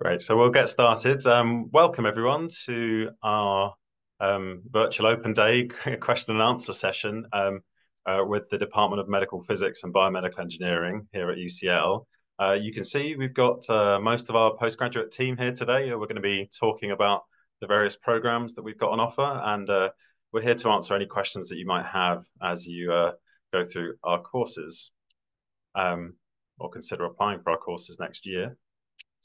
Great. So we'll get started. Um, welcome everyone to our um, virtual open day question and answer session um, uh, with the Department of Medical Physics and Biomedical Engineering here at UCL. Uh, you can see we've got uh, most of our postgraduate team here today. We're going to be talking about the various programs that we've got on offer, and uh, we're here to answer any questions that you might have as you uh, go through our courses um, or consider applying for our courses next year.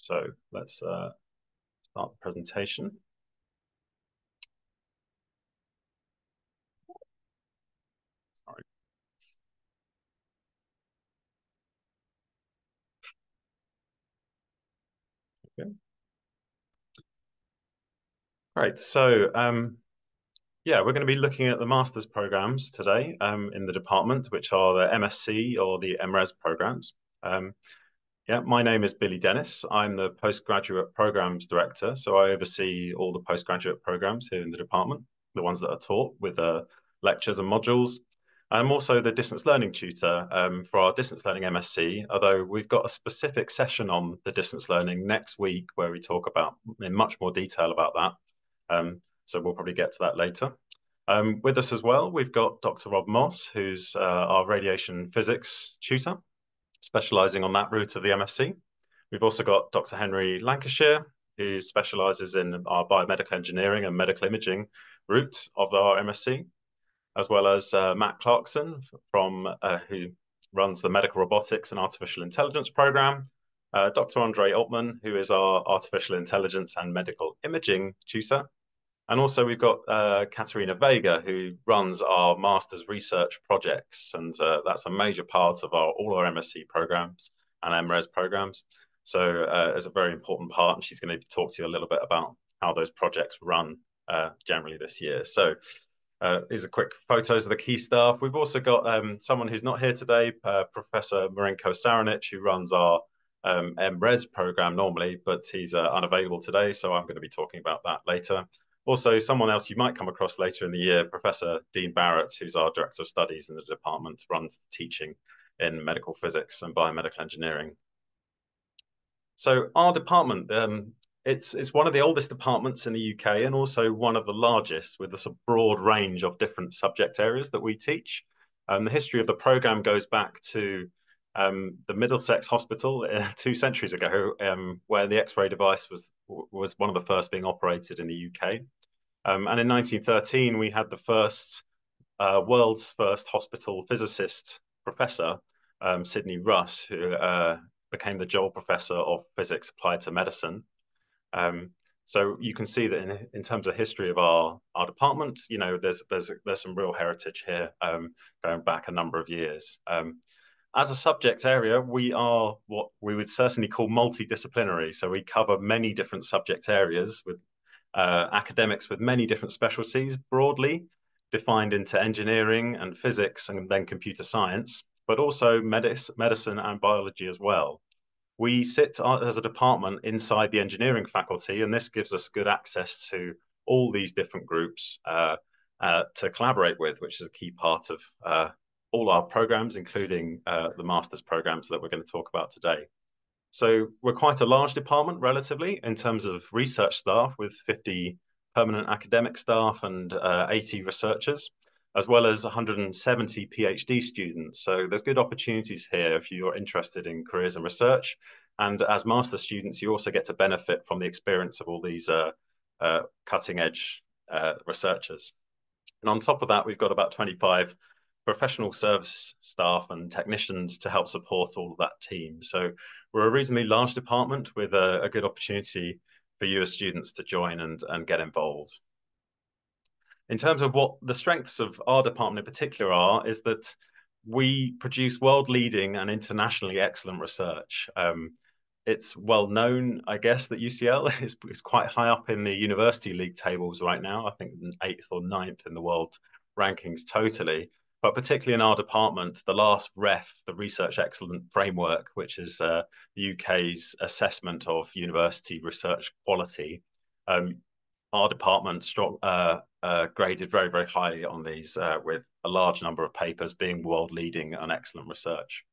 So let's uh, start the presentation. Sorry. Okay. Right, so um, yeah, we're going to be looking at the master's programs today um, in the department, which are the MSc or the MRes programs. Um, yeah, my name is Billy Dennis. I'm the postgraduate programs director. So I oversee all the postgraduate programs here in the department, the ones that are taught with uh, lectures and modules. I'm also the distance learning tutor um, for our distance learning MSc, although we've got a specific session on the distance learning next week where we talk about in much more detail about that. Um, so we'll probably get to that later. Um, with us as well, we've got Dr. Rob Moss, who's uh, our radiation physics tutor specializing on that route of the MSc. We've also got Dr. Henry Lancashire, who specializes in our biomedical engineering and medical imaging route of our MSc, as well as uh, Matt Clarkson from uh, who runs the medical robotics and artificial intelligence program, uh, Dr. Andre Altmann, who is our artificial intelligence and medical imaging tutor, and also we've got uh, Catarina Veiga, who runs our master's research projects. And uh, that's a major part of our all our MSc programs and MRes programs. So uh, it's a very important part. And she's going to talk to you a little bit about how those projects run uh, generally this year. So uh, these are quick photos of the key staff. We've also got um, someone who's not here today, uh, Professor Marinko Sarunic, who runs our um, MRes program normally, but he's uh, unavailable today. So I'm going to be talking about that later. Also, someone else you might come across later in the year, Professor Dean Barratt, who's our Director of Studies in the department, runs the teaching in medical physics and biomedical engineering. So our department, um, it's, it's one of the oldest departments in the UK and also one of the largest with a broad range of different subject areas that we teach. Um, the history of the program goes back to um, the Middlesex Hospital uh, two centuries ago, um, where the X-ray device was was one of the first being operated in the UK. Um, and in 1913, we had the first uh, world's first hospital physicist professor, um, Sidney Russ, who uh, became the Joel Professor of Physics Applied to Medicine. Um, so you can see that in, in terms of history of our, our department, you know, there's there's there's some real heritage here um, going back a number of years. As a subject area, we are what we would certainly call multidisciplinary. So we cover many different subject areas with uh, academics with many different specialties, broadly defined into engineering and physics and then computer science, but also medic medicine and biology as well. We sit as a department inside the engineering faculty, and this gives us good access to all these different groups uh, uh, to collaborate with, which is a key part of uh, all our programs, including uh, the master's programs that we're going to talk about today. So we're quite a large department relatively in terms of research staff with 50 permanent academic staff and uh, 80 researchers, as well as 170 PhD students. So there's good opportunities here if you're interested in careers and research. And as master students, you also get to benefit from the experience of all these uh, uh, cutting edge uh, researchers. And on top of that, we've got about 25 professional service staff and technicians to help support all of that team. So we're a reasonably large department with a, a good opportunity for you as students to join and, and get involved. In terms of what the strengths of our department in particular are, is that we produce world leading and internationally excellent research. Um, it's well known, I guess, that UCL is, is quite high up in the university league tables right now. I think eighth or ninth in the world rankings totally but particularly in our department, the last REF, the Research Excellent Framework, which is uh, the UK's assessment of university research quality, um, our department strong, uh, uh, graded very, very highly on these, uh, with a large number of papers being world leading and excellent research.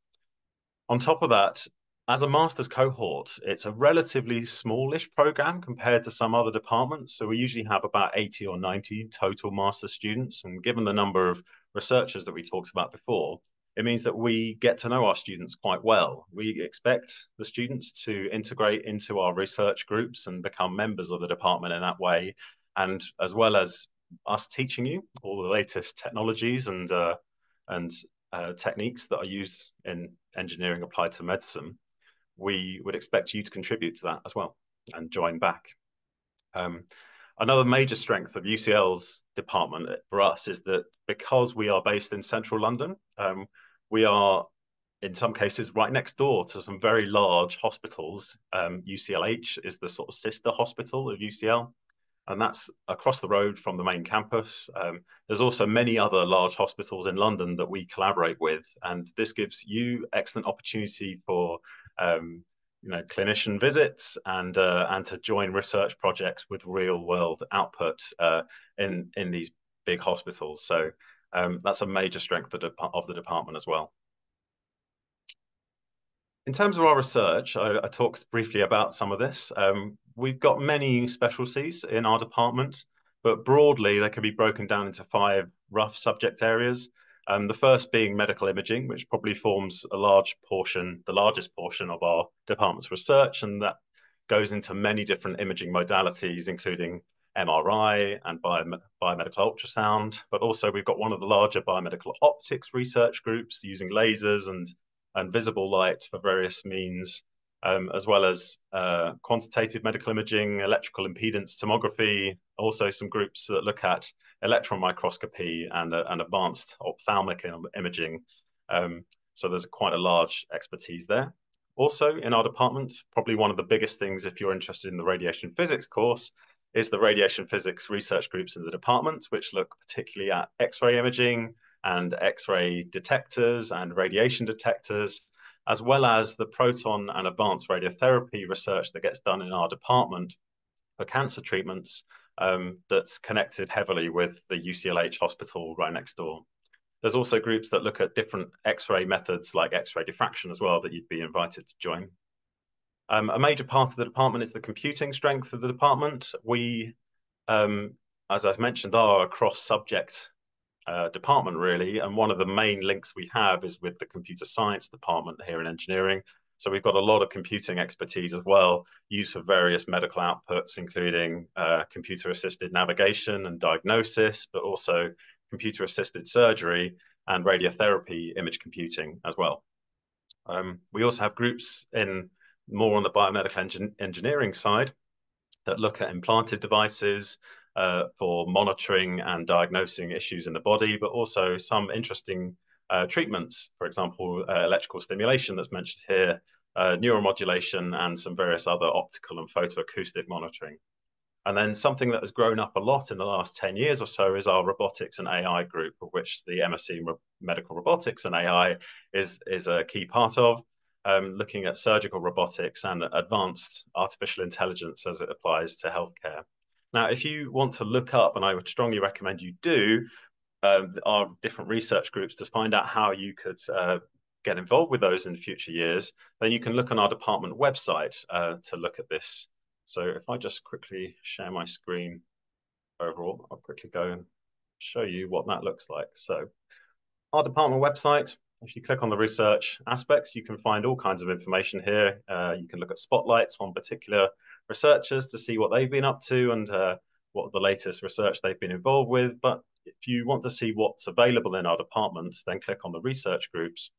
On top of that, as a master's cohort, it's a relatively smallish program compared to some other departments. So we usually have about 80 or 90 total master students. And given the number of researchers that we talked about before, it means that we get to know our students quite well. We expect the students to integrate into our research groups and become members of the department in that way. And as well as us teaching you all the latest technologies and uh, and uh, techniques that are used in engineering applied to medicine, we would expect you to contribute to that as well and join back. Um, another major strength of UCL's department for us is that because we are based in central London, um, we are in some cases right next door to some very large hospitals. Um, UCLH is the sort of sister hospital of UCL and that's across the road from the main campus. Um, there's also many other large hospitals in London that we collaborate with, and this gives you excellent opportunity for um, you know clinician visits and uh, and to join research projects with real world output uh, in in these big hospitals. So um, that's a major strength of the, of the department as well. In terms of our research, I, I talked briefly about some of this. Um, we've got many specialties in our department, but broadly they can be broken down into five rough subject areas. Um, the first being medical imaging, which probably forms a large portion, the largest portion of our department's research, and that goes into many different imaging modalities, including MRI and biomedical ultrasound, but also we've got one of the larger biomedical optics research groups using lasers and and visible light for various means, um, as well as uh, quantitative medical imaging, electrical impedance tomography, also some groups that look at electron microscopy and, uh, and advanced ophthalmic imaging. Um, so there's quite a large expertise there. Also in our department, probably one of the biggest things if you're interested in the radiation physics course is the radiation physics research groups in the department, which look particularly at X-ray imaging, and X-ray detectors and radiation detectors, as well as the proton and advanced radiotherapy research that gets done in our department for cancer treatments um, that's connected heavily with the UCLH hospital right next door. There's also groups that look at different X-ray methods like X-ray diffraction as well that you'd be invited to join. Um, a major part of the department is the computing strength of the department. We, um, as I've mentioned, are a cross-subject uh, department really and one of the main links we have is with the computer science department here in engineering. So we've got a lot of computing expertise as well used for various medical outputs including uh, computer assisted navigation and diagnosis but also computer assisted surgery and radiotherapy image computing as well. Um, we also have groups in more on the biomedical engin engineering side that look at implanted devices uh, for monitoring and diagnosing issues in the body, but also some interesting uh, treatments, for example, uh, electrical stimulation that's mentioned here, uh, neuromodulation, and some various other optical and photoacoustic monitoring. And then something that has grown up a lot in the last 10 years or so is our robotics and AI group, of which the MSc Medical Robotics and AI is, is a key part of, um, looking at surgical robotics and advanced artificial intelligence as it applies to healthcare. Now, if you want to look up, and I would strongly recommend you do, uh, our different research groups to find out how you could uh, get involved with those in future years, then you can look on our department website uh, to look at this. So if I just quickly share my screen overall, I'll quickly go and show you what that looks like. So our department website, if you click on the research aspects, you can find all kinds of information here. Uh, you can look at spotlights on particular researchers to see what they've been up to and uh, what the latest research they've been involved with. But if you want to see what's available in our department, then click on the research groups.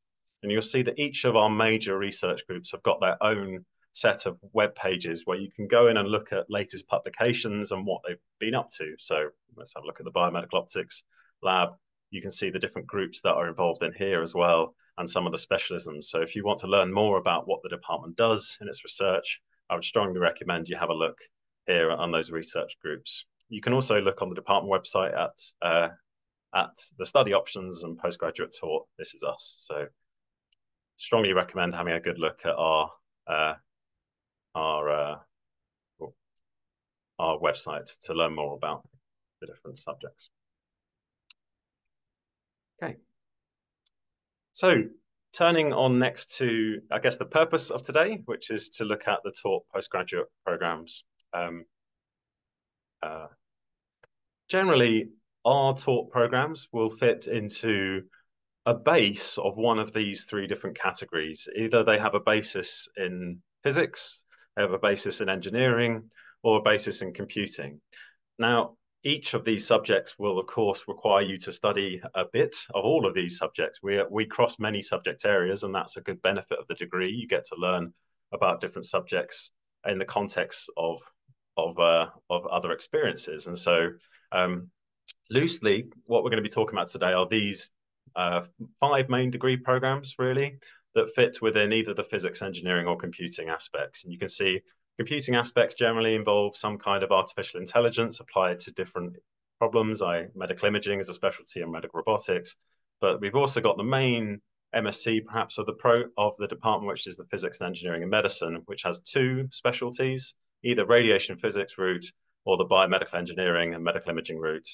And you'll see that each of our major research groups have got their own set of web pages where you can go in and look at latest publications and what they've been up to. So let's have a look at the biomedical optics lab. You can see the different groups that are involved in here as well and some of the specialisms. So if you want to learn more about what the department does in its research, I would strongly recommend you have a look here on those research groups. You can also look on the department website at uh, at the study options and postgraduate taught. This is us. So strongly recommend having a good look at our uh, our uh, our website to learn more about the different subjects. Okay. So turning on next to, I guess, the purpose of today, which is to look at the taught postgraduate programs. Um, uh, generally, our taught programs will fit into a base of one of these three different categories. Either they have a basis in physics, they have a basis in engineering, or a basis in computing. Now, each of these subjects will, of course, require you to study a bit of all of these subjects. We, we cross many subject areas, and that's a good benefit of the degree. You get to learn about different subjects in the context of of uh, of other experiences. And so, um, loosely, what we're going to be talking about today are these uh, five main degree programs, really, that fit within either the physics, engineering, or computing aspects. And you can see Computing aspects generally involve some kind of artificial intelligence applied to different problems. I medical imaging is a specialty in medical robotics, but we've also got the main MSc perhaps of the pro of the department, which is the physics and engineering and medicine, which has two specialties, either radiation physics route or the biomedical engineering and medical imaging route.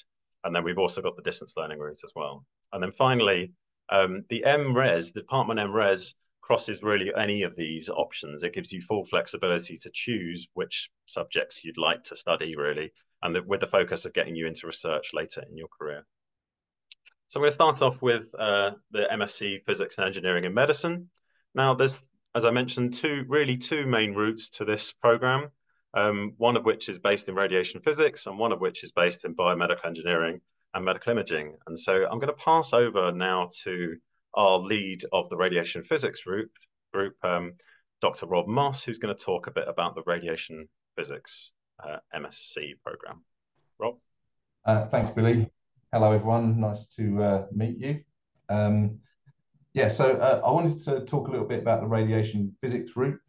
And then we've also got the distance learning route as well. And then finally, um, the MRes, the department MRes crosses really any of these options. It gives you full flexibility to choose which subjects you'd like to study, really, and the, with the focus of getting you into research later in your career. So I'm going to start off with uh, the MSc Physics and Engineering and Medicine. Now, there's, as I mentioned, two really two main routes to this program. Um, one of which is based in radiation physics, and one of which is based in biomedical engineering and medical imaging. And so I'm going to pass over now to our lead of the radiation physics group, group um, Dr. Rob Moss, who's going to talk a bit about the radiation physics uh, MSc program. Rob? Uh, thanks, Billy. Hello, everyone. Nice to uh, meet you. Um, yeah, so uh, I wanted to talk a little bit about the radiation physics route.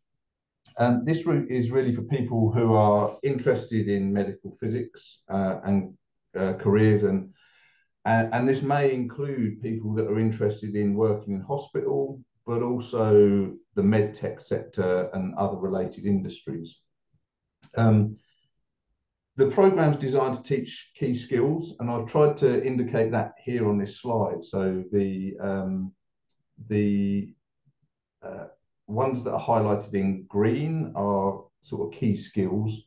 Um, this route is really for people who are interested in medical physics uh, and uh, careers and and, and this may include people that are interested in working in hospital, but also the medtech sector and other related industries. Um, the program is designed to teach key skills, and I've tried to indicate that here on this slide. So the um, the uh, ones that are highlighted in green are sort of key skills,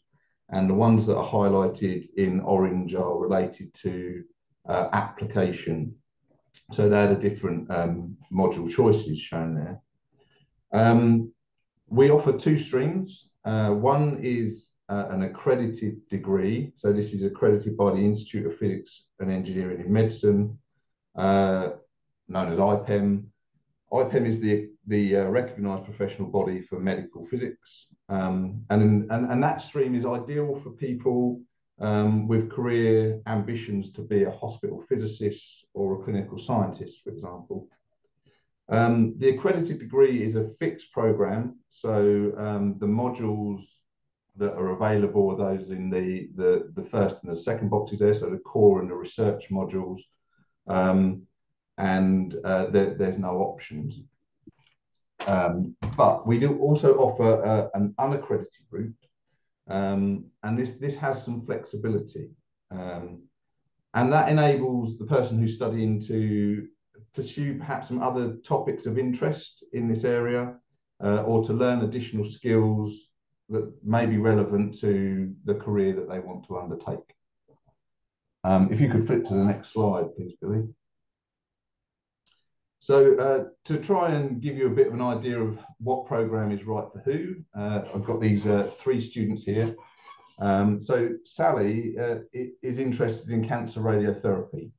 and the ones that are highlighted in orange are related to uh, application. So they're the different um, module choices shown there. Um, we offer two streams. Uh, one is uh, an accredited degree. So this is accredited by the Institute of Physics and Engineering in Medicine, uh, known as IPEM. IPEM is the, the uh, recognized professional body for medical physics. Um, and, and, and that stream is ideal for people um, with career ambitions to be a hospital physicist or a clinical scientist, for example. Um, the accredited degree is a fixed program, so um, the modules that are available are those in the, the, the first and the second boxes there, so the core and the research modules, um, and uh, there, there's no options. Um, but we do also offer uh, an unaccredited route, um, and this, this has some flexibility. Um, and that enables the person who's studying to pursue perhaps some other topics of interest in this area uh, or to learn additional skills that may be relevant to the career that they want to undertake. Um, if you could flip to the next slide, please, Billy. So uh, to try and give you a bit of an idea of what program is right for who, uh, I've got these uh, three students here. Um, so Sally uh, is interested in cancer radiotherapy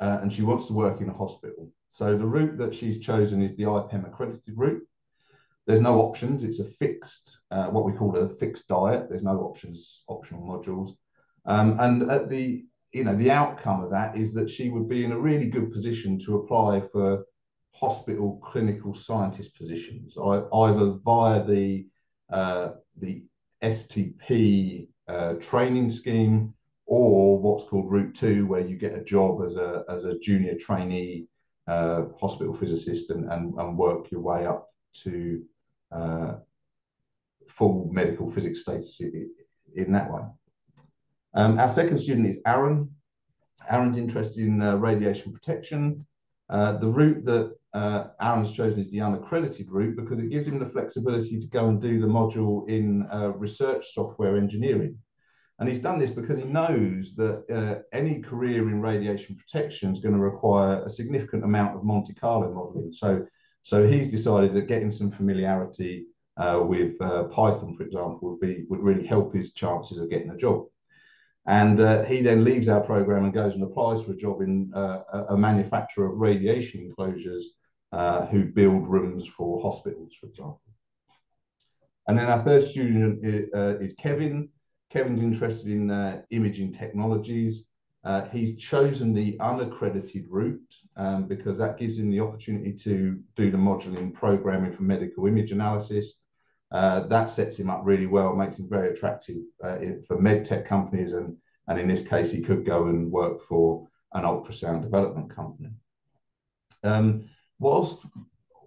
uh, and she wants to work in a hospital. So the route that she's chosen is the IPEM accredited route. There's no options. It's a fixed, uh, what we call a fixed diet. There's no options, optional modules. Um, and at the you know, the outcome of that is that she would be in a really good position to apply for hospital clinical scientist positions, either via the uh, the STP uh, training scheme or what's called Route Two, where you get a job as a as a junior trainee uh, hospital physicist and, and, and work your way up to uh, full medical physics status in, in that way. Um, our second student is Aaron. Aaron's interested in uh, radiation protection. Uh, the route that uh, Aaron's chosen is the unaccredited route because it gives him the flexibility to go and do the module in uh, research software engineering. And he's done this because he knows that uh, any career in radiation protection is going to require a significant amount of Monte Carlo modeling. So, so he's decided that getting some familiarity uh, with Python, for example, would be would really help his chances of getting a job. And uh, he then leaves our program and goes and applies for a job in uh, a manufacturer of radiation enclosures uh, who build rooms for hospitals, for example. And then our third student is, uh, is Kevin. Kevin's interested in uh, imaging technologies. Uh, he's chosen the unaccredited route um, because that gives him the opportunity to do the modeling programming for medical image analysis. Uh, that sets him up really well, makes him very attractive uh, for med tech companies, and and in this case, he could go and work for an ultrasound development company. Um, whilst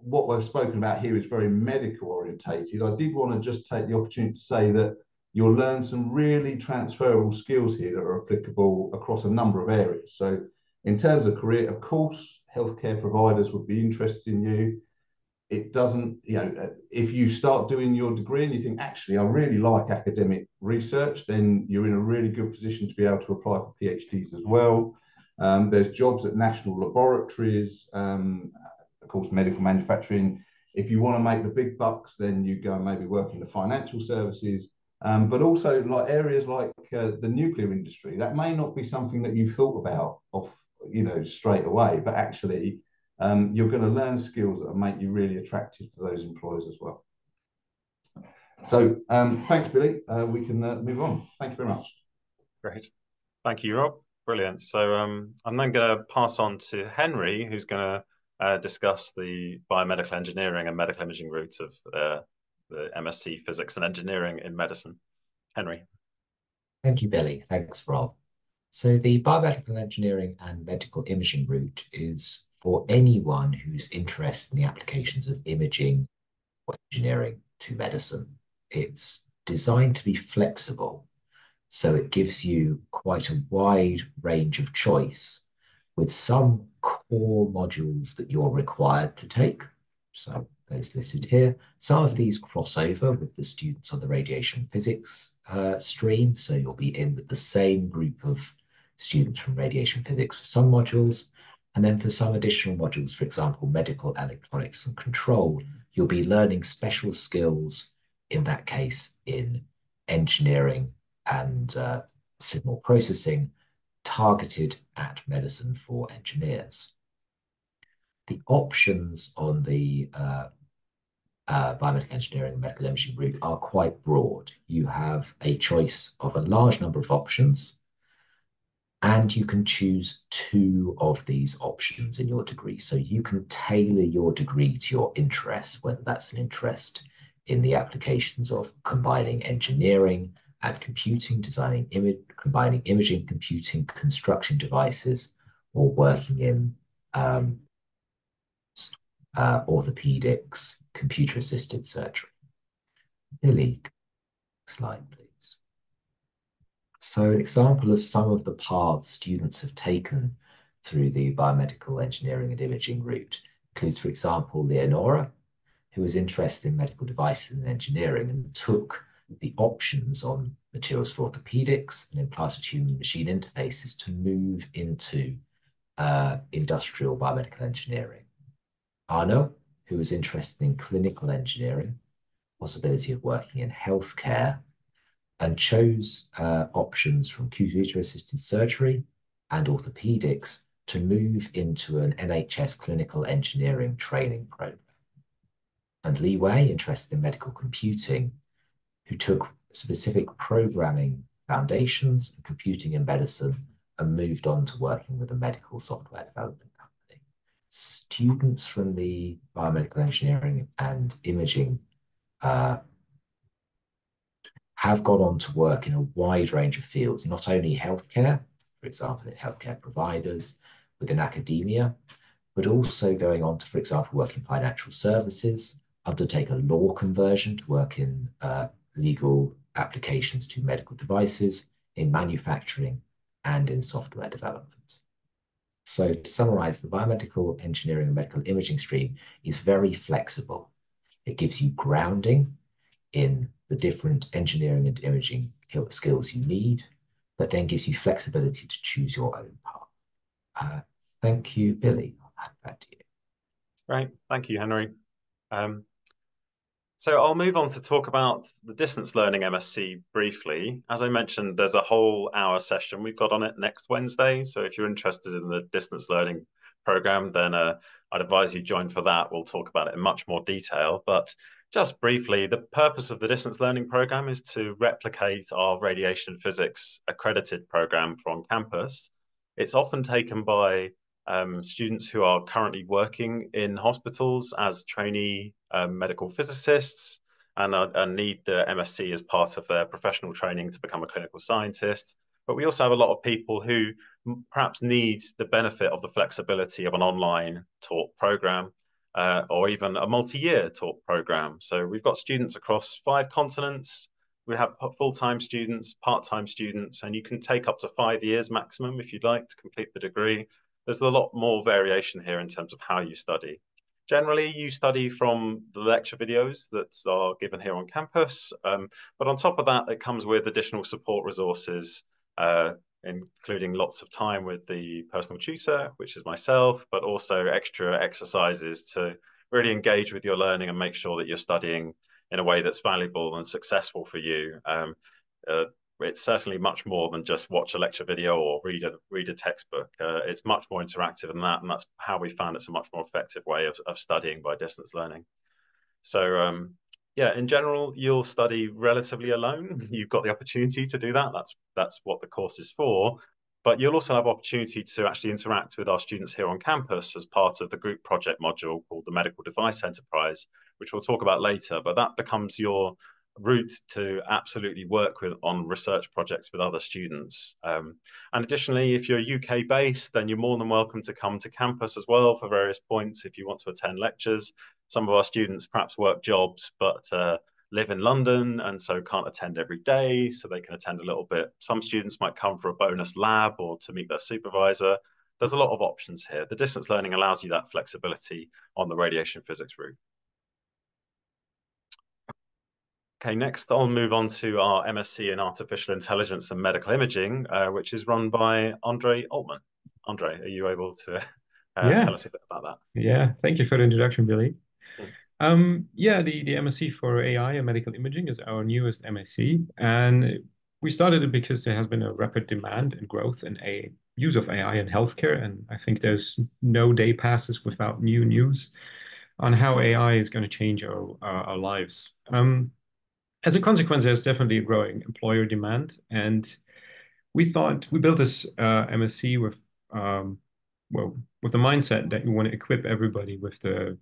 what we've spoken about here is very medical orientated, I did want to just take the opportunity to say that you'll learn some really transferable skills here that are applicable across a number of areas. So, in terms of career, of course, healthcare providers would be interested in you it doesn't, you know, if you start doing your degree and you think, actually, I really like academic research, then you're in a really good position to be able to apply for PhDs as well. Um, there's jobs at national laboratories, um, of course, medical manufacturing. If you want to make the big bucks, then you go and maybe work in the financial services. Um, but also like areas like uh, the nuclear industry, that may not be something that you thought about off, you know, straight away, but actually um, you're going to learn skills that will make you really attractive to those employers as well. So um, thanks, Billy. Uh, we can uh, move on. Thank you very much. Great. Thank you, Rob. Brilliant. So um, I'm then going to pass on to Henry, who's going to uh, discuss the biomedical engineering and medical imaging routes of uh, the MSc Physics and Engineering in Medicine. Henry. Thank you, Billy. Thanks, Rob. So the biomedical engineering and medical imaging route is for anyone who's interested in the applications of imaging or engineering to medicine. It's designed to be flexible, so it gives you quite a wide range of choice with some core modules that you're required to take. So those listed here. Some of these cross over with the students on the radiation physics uh, stream. So you'll be in the same group of students from radiation physics for some modules. And then for some additional modules, for example, medical electronics and control, you'll be learning special skills, in that case, in engineering and uh, signal processing targeted at medicine for engineers. The options on the uh, uh, biomedical engineering and medical imaging route are quite broad. You have a choice of a large number of options and you can choose two of these options in your degree. So you can tailor your degree to your interests, whether that's an interest in the applications of combining engineering and computing, designing image, combining imaging, computing, construction devices, or working in um, uh, orthopedics, computer-assisted surgery. Billy, slide, please. So an example of some of the paths students have taken through the biomedical engineering and imaging route includes, for example, Leonora, who was interested in medical devices and engineering and took the options on materials for orthopedics and implanted human machine interfaces to move into uh, industrial biomedical engineering. Arno, who was interested in clinical engineering, possibility of working in healthcare and chose uh, options from computer-assisted surgery and orthopedics to move into an NHS clinical engineering training program. And Li Wei, interested in medical computing, who took specific programming foundations and computing in medicine and moved on to working with a medical software development company. Students from the biomedical engineering and imaging uh, have gone on to work in a wide range of fields, not only healthcare, for example, in healthcare providers, within academia, but also going on to, for example, work in financial services, undertake a law conversion to work in uh, legal applications to medical devices, in manufacturing, and in software development. So to summarize, the biomedical engineering and medical imaging stream is very flexible. It gives you grounding in the different engineering and imaging skills you need, but then gives you flexibility to choose your own path. Uh, thank you, Billy. I'll hand back to you. Great. Thank you, Henry. Um, so I'll move on to talk about the distance learning MSc briefly. As I mentioned, there's a whole hour session we've got on it next Wednesday. So if you're interested in the distance learning program, then uh, I'd advise you join for that. We'll talk about it in much more detail. But just briefly, the purpose of the distance learning program is to replicate our radiation physics accredited program from campus. It's often taken by um, students who are currently working in hospitals as trainee um, medical physicists and, uh, and need the MSc as part of their professional training to become a clinical scientist. But we also have a lot of people who perhaps need the benefit of the flexibility of an online taught program uh, or even a multi-year taught program. So we've got students across five continents. We have full-time students, part-time students, and you can take up to five years maximum if you'd like to complete the degree there's a lot more variation here in terms of how you study. Generally, you study from the lecture videos that are given here on campus, um, but on top of that, it comes with additional support resources, uh, including lots of time with the personal tutor, which is myself, but also extra exercises to really engage with your learning and make sure that you're studying in a way that's valuable and successful for you. Um, uh, it's certainly much more than just watch a lecture video or read a read a textbook. Uh, it's much more interactive than that, and that's how we found it's a much more effective way of, of studying by distance learning. So um, yeah, in general, you'll study relatively alone. You've got the opportunity to do that. That's that's what the course is for. But you'll also have opportunity to actually interact with our students here on campus as part of the group project module called the Medical Device Enterprise, which we'll talk about later. But that becomes your route to absolutely work with on research projects with other students. Um, and additionally, if you're UK based, then you're more than welcome to come to campus as well for various points if you want to attend lectures. Some of our students perhaps work jobs, but uh, live in London and so can't attend every day, so they can attend a little bit. Some students might come for a bonus lab or to meet their supervisor. There's a lot of options here. The distance learning allows you that flexibility on the radiation physics route. Okay, next I'll move on to our MSc in Artificial Intelligence and Medical Imaging, uh, which is run by Andre Altmann. Andre, are you able to uh, yeah. tell us a bit about that? Yeah, thank you for the introduction, Billy. Hmm. Um, yeah, the, the MSc for AI and Medical Imaging is our newest MSc, and we started it because there has been a rapid demand and growth in a use of AI in healthcare, and I think there's no day passes without new news on how AI is going to change our, our, our lives. Um, as a consequence, there's definitely a growing employer demand. And we thought we built this uh, MSc with um, well with the mindset that you want to equip everybody with the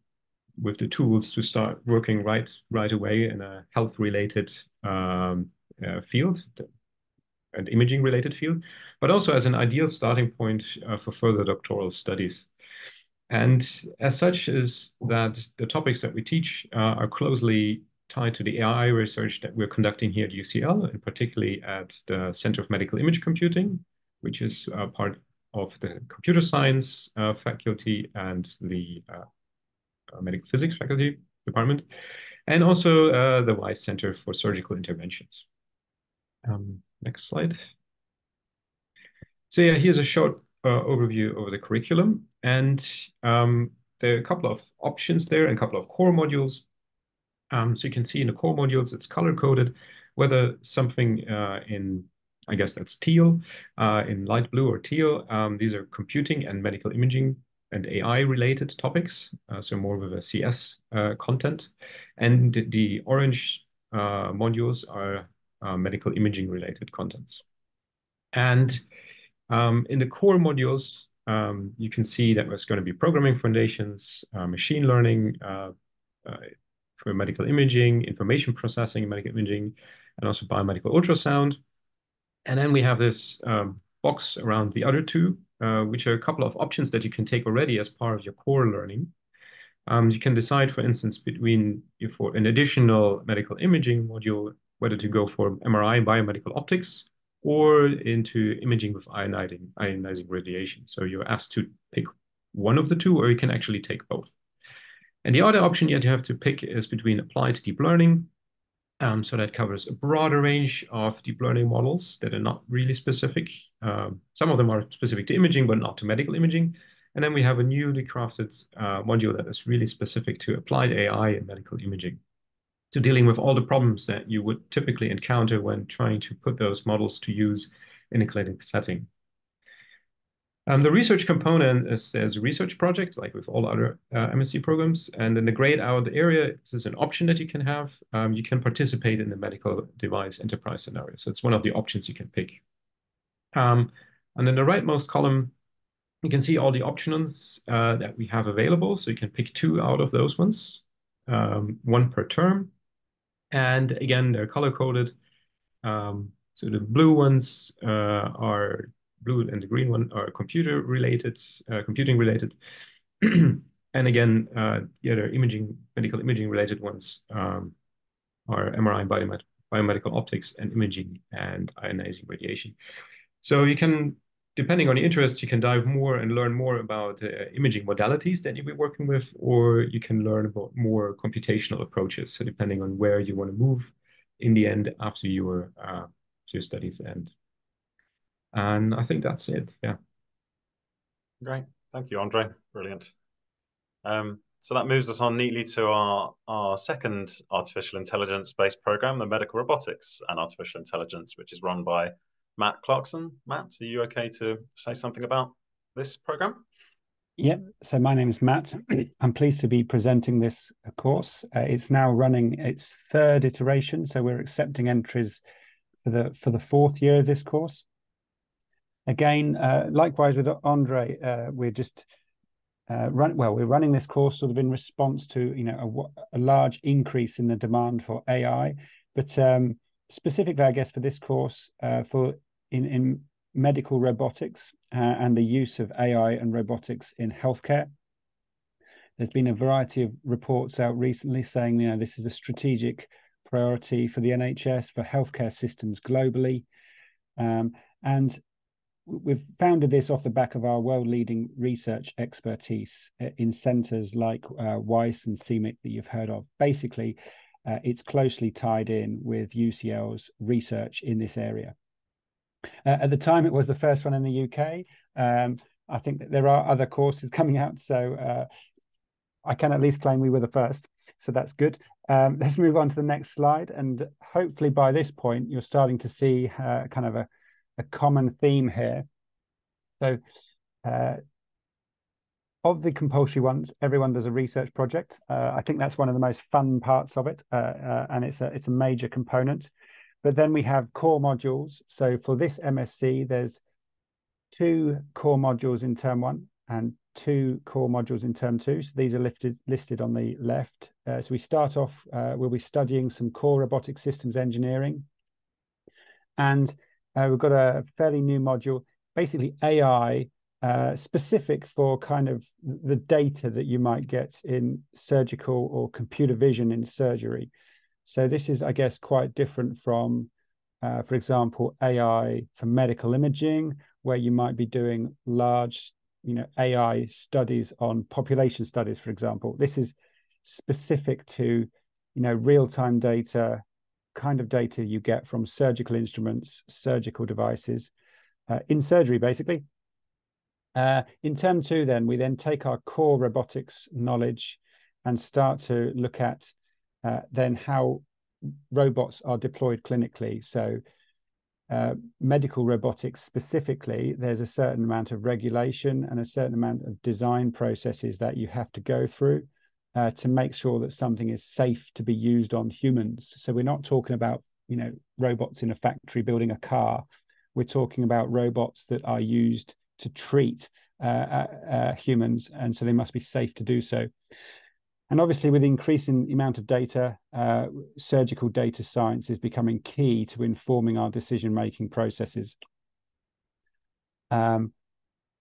with the tools to start working right right away in a health related um, uh, field and imaging related field, but also as an ideal starting point uh, for further doctoral studies. And as such is that the topics that we teach uh, are closely tied to the AI research that we're conducting here at UCL, and particularly at the Center of Medical Image Computing, which is uh, part of the computer science uh, faculty and the uh, uh medical physics faculty department, and also uh, the WEISS Center for Surgical Interventions. Um, next slide. So yeah, here's a short uh, overview of the curriculum. And um, there are a couple of options there and a couple of core modules. Um, so you can see in the core modules, it's color coded, whether something uh, in, I guess that's teal, uh, in light blue or teal. Um, these are computing and medical imaging and AI related topics. Uh, so more with a CS uh, content. And the orange uh, modules are uh, medical imaging related contents. And um, in the core modules, um, you can see that there's going to be programming foundations, machine learning, for medical imaging, information processing, medical imaging, and also biomedical ultrasound. And then we have this um, box around the other two, uh, which are a couple of options that you can take already as part of your core learning. Um, you can decide, for instance, between for an additional medical imaging module, whether to go for MRI biomedical optics or into imaging with ionizing, ionizing radiation. So you're asked to pick one of the two, or you can actually take both. And the other option you have to pick is between applied deep learning. Um, so that covers a broader range of deep learning models that are not really specific. Um, some of them are specific to imaging, but not to medical imaging. And then we have a newly crafted uh, module that is really specific to applied AI and medical imaging. So dealing with all the problems that you would typically encounter when trying to put those models to use in a clinic setting. Um, the research component is there's a research project, like with all other uh, MSc programs. And in the grayed out area, this is an option that you can have. Um, you can participate in the medical device enterprise scenario. So it's one of the options you can pick. Um, and in the rightmost column, you can see all the options uh, that we have available. So you can pick two out of those ones, um, one per term. And again, they're color coded. Um, so the blue ones uh, are blue and the green one are computer related, uh, computing related. and again, uh, the other imaging, medical imaging related ones um, are MRI biomed biomedical optics and imaging and ionizing radiation. So you can, depending on your interest, you can dive more and learn more about uh, imaging modalities that you'll be working with, or you can learn about more computational approaches. So depending on where you want to move in the end after your, uh, your studies end. And I think that's it. Yeah. Great. Thank you, Andre. Brilliant. Um, so that moves us on neatly to our, our second artificial intelligence based program, the medical robotics and artificial intelligence, which is run by Matt Clarkson. Matt, are you okay to say something about this program? Yeah, so my name is Matt. I'm pleased to be presenting this course. Uh, it's now running its third iteration, so we're accepting entries for the for the fourth year of this course. Again, uh, likewise with Andre, uh, we're just uh, run well. We're running this course sort of in response to you know a, a large increase in the demand for AI, but um, specifically, I guess for this course, uh, for in in medical robotics uh, and the use of AI and robotics in healthcare. There's been a variety of reports out recently saying you know this is a strategic priority for the NHS for healthcare systems globally. Um, and we've founded this off the back of our world-leading research expertise uh, in centres like uh, WEISS and CMIC that you've heard of. Basically, uh, it's closely tied in with UCL's research in this area. Uh, at the time, it was the first one in the UK. Um, I think that there are other courses coming out, so uh, I can at least claim we were the first. So that's good. Um, let's move on to the next slide, and hopefully by this point, you're starting to see uh, kind of a a common theme here. So, uh, of the compulsory ones, everyone does a research project. Uh, I think that's one of the most fun parts of it, uh, uh and it's a it's a major component. But then we have core modules. So for this MSc, there's two core modules in term one and two core modules in term two. So these are lifted, listed on the left. Uh, so we start off, uh, we'll be studying some core robotic systems engineering. And uh, we've got a fairly new module, basically AI uh, specific for kind of the data that you might get in surgical or computer vision in surgery. So this is, I guess, quite different from, uh, for example, AI for medical imaging, where you might be doing large, you know, AI studies on population studies, for example. This is specific to, you know, real-time data kind of data you get from surgical instruments, surgical devices uh, in surgery, basically. Uh, in term two, then, we then take our core robotics knowledge and start to look at uh, then how robots are deployed clinically. So, uh, medical robotics specifically, there's a certain amount of regulation and a certain amount of design processes that you have to go through uh, to make sure that something is safe to be used on humans. So we're not talking about you know robots in a factory building a car. We're talking about robots that are used to treat uh, uh, uh humans, and so they must be safe to do so. And obviously, with increasing amount of data, uh, surgical data science is becoming key to informing our decision-making processes. Um,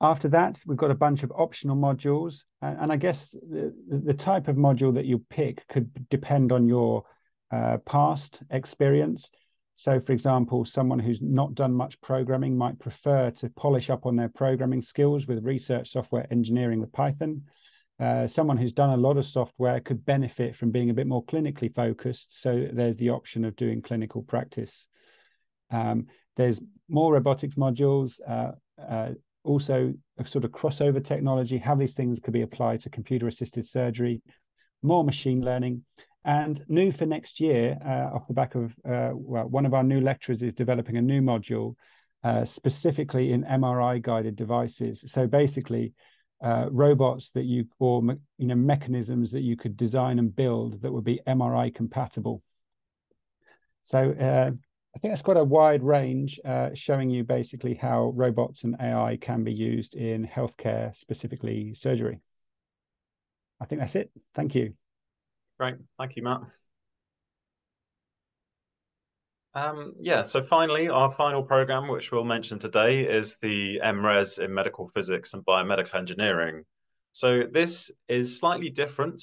after that, we've got a bunch of optional modules. And, I guess the, the, type of module that you pick could depend on your uh, past experience. So, for example, someone who's not done much programming might prefer to polish up on their programming skills with research software engineering with Python. Uh, someone who's done a lot of software could benefit from being a bit more clinically focused. So there's the option of doing clinical practice. Um, there's more robotics modules, uh, uh, also a sort of crossover technology, how these things could be applied to computer assisted surgery, more machine learning. And new for next year, uh, off the back of uh, well, one of our new lecturers is developing a new module uh, specifically in MRI guided devices. So basically, uh, robots that you or you know mechanisms that you could design and build that would be MRI compatible. So uh, I think that's quite a wide range, uh, showing you basically how robots and AI can be used in healthcare, specifically surgery. I think that's it. Thank you. Great. Thank you, Matt. Um, yeah, so finally, our final program, which we'll mention today, is the MRes in medical physics and biomedical engineering. So this is slightly different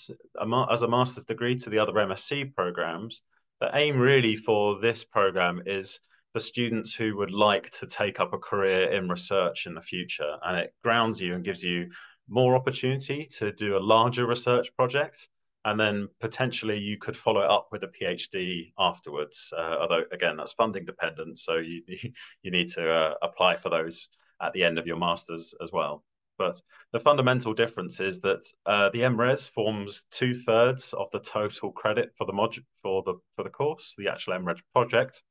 as a master's degree to the other MSc programs. The aim really for this program is for students who would like to take up a career in research in the future, and it grounds you and gives you more opportunity to do a larger research project and then potentially you could follow it up with a PhD afterwards. Uh, although again, that's funding dependent, so you you need to uh, apply for those at the end of your masters as well. But the fundamental difference is that uh, the MRes forms two thirds of the total credit for the module for the for the course, the actual MRes project,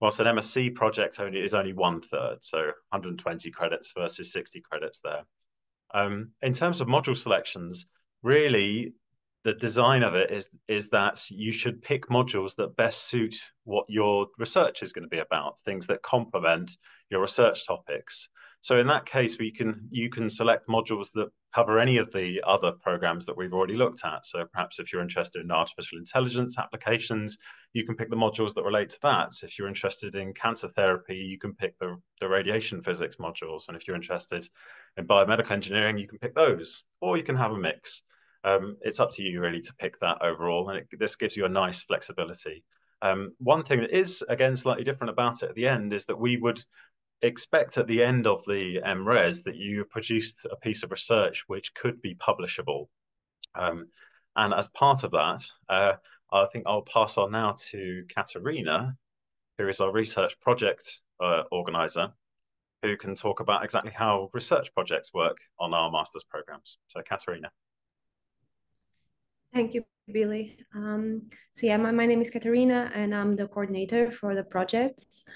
whilst an MSc project only is only one third, so 120 credits versus 60 credits there. Um, in terms of module selections, really the design of it is is that you should pick modules that best suit what your research is going to be about, things that complement your research topics. So in that case, we can you can select modules that cover any of the other programs that we've already looked at. So perhaps if you're interested in artificial intelligence applications, you can pick the modules that relate to that. If you're interested in cancer therapy, you can pick the, the radiation physics modules. And if you're interested in biomedical engineering, you can pick those, or you can have a mix. Um, it's up to you really to pick that overall, and it, this gives you a nice flexibility. Um, one thing that is again slightly different about it at the end is that we would expect at the end of the MRes that you produced a piece of research which could be publishable. Um, and as part of that, uh, I think I'll pass on now to Catarina, who is our research project uh, organizer, who can talk about exactly how research projects work on our master's programs. So Catarina. Thank you, Billy. Um, so yeah, my, my name is Catarina and I'm the coordinator for the projects.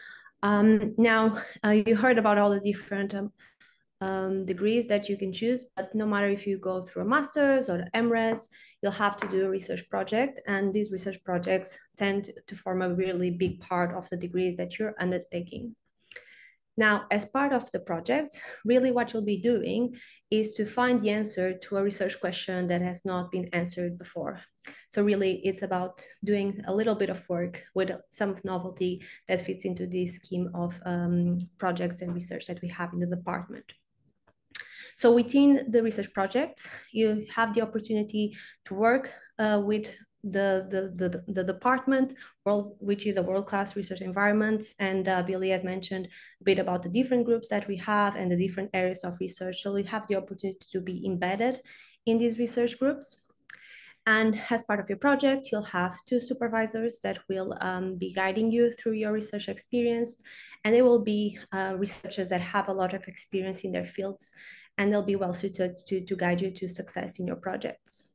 Um, now, uh, you heard about all the different um, um, degrees that you can choose, but no matter if you go through a master's or MRes, you'll have to do a research project. And these research projects tend to form a really big part of the degrees that you're undertaking. Now, as part of the project, really what you'll be doing is to find the answer to a research question that has not been answered before. So really it's about doing a little bit of work with some novelty that fits into this scheme of um, projects and research that we have in the department. So within the research projects, you have the opportunity to work uh, with the, the, the, the department, world, which is a world-class research environment. And uh, Billy has mentioned a bit about the different groups that we have and the different areas of research. So we have the opportunity to be embedded in these research groups. And as part of your project, you'll have two supervisors that will um, be guiding you through your research experience. And they will be uh, researchers that have a lot of experience in their fields, and they'll be well suited to, to guide you to success in your projects.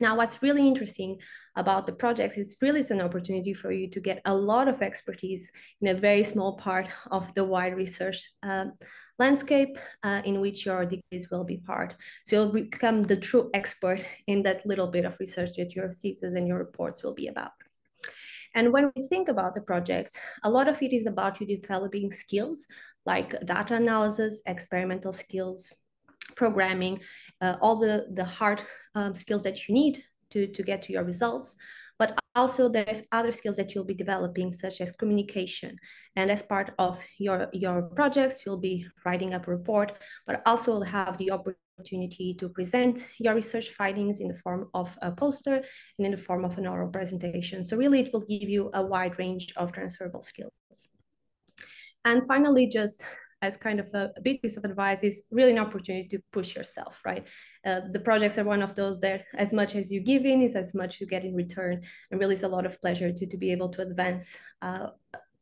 Now, what's really interesting about the projects is really it's an opportunity for you to get a lot of expertise in a very small part of the wide research uh, landscape uh, in which your degrees will be part. So you'll become the true expert in that little bit of research that your thesis and your reports will be about. And when we think about the project, a lot of it is about you developing skills like data analysis, experimental skills, programming, uh, all the, the hard um, skills that you need to, to get to your results. But also there's other skills that you'll be developing, such as communication. And as part of your, your projects, you'll be writing up a report, but also have the opportunity opportunity to present your research findings in the form of a poster and in the form of an oral presentation. So really, it will give you a wide range of transferable skills. And finally, just as kind of a, a big piece of advice is really an opportunity to push yourself, right? Uh, the projects are one of those that as much as you give in is as much you get in return. And really, it's a lot of pleasure to, to be able to advance uh,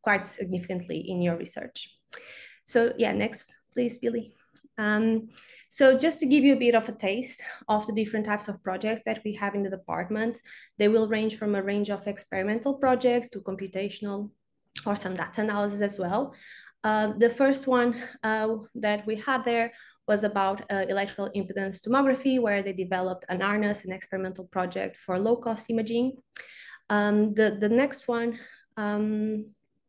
quite significantly in your research. So yeah, next, please, Billy. Um, so just to give you a bit of a taste of the different types of projects that we have in the department, they will range from a range of experimental projects to computational or some data analysis as well. Uh, the first one uh, that we had there was about uh, electrical impedance tomography, where they developed an harness, an experimental project for low-cost imaging. Um, the, the next one um,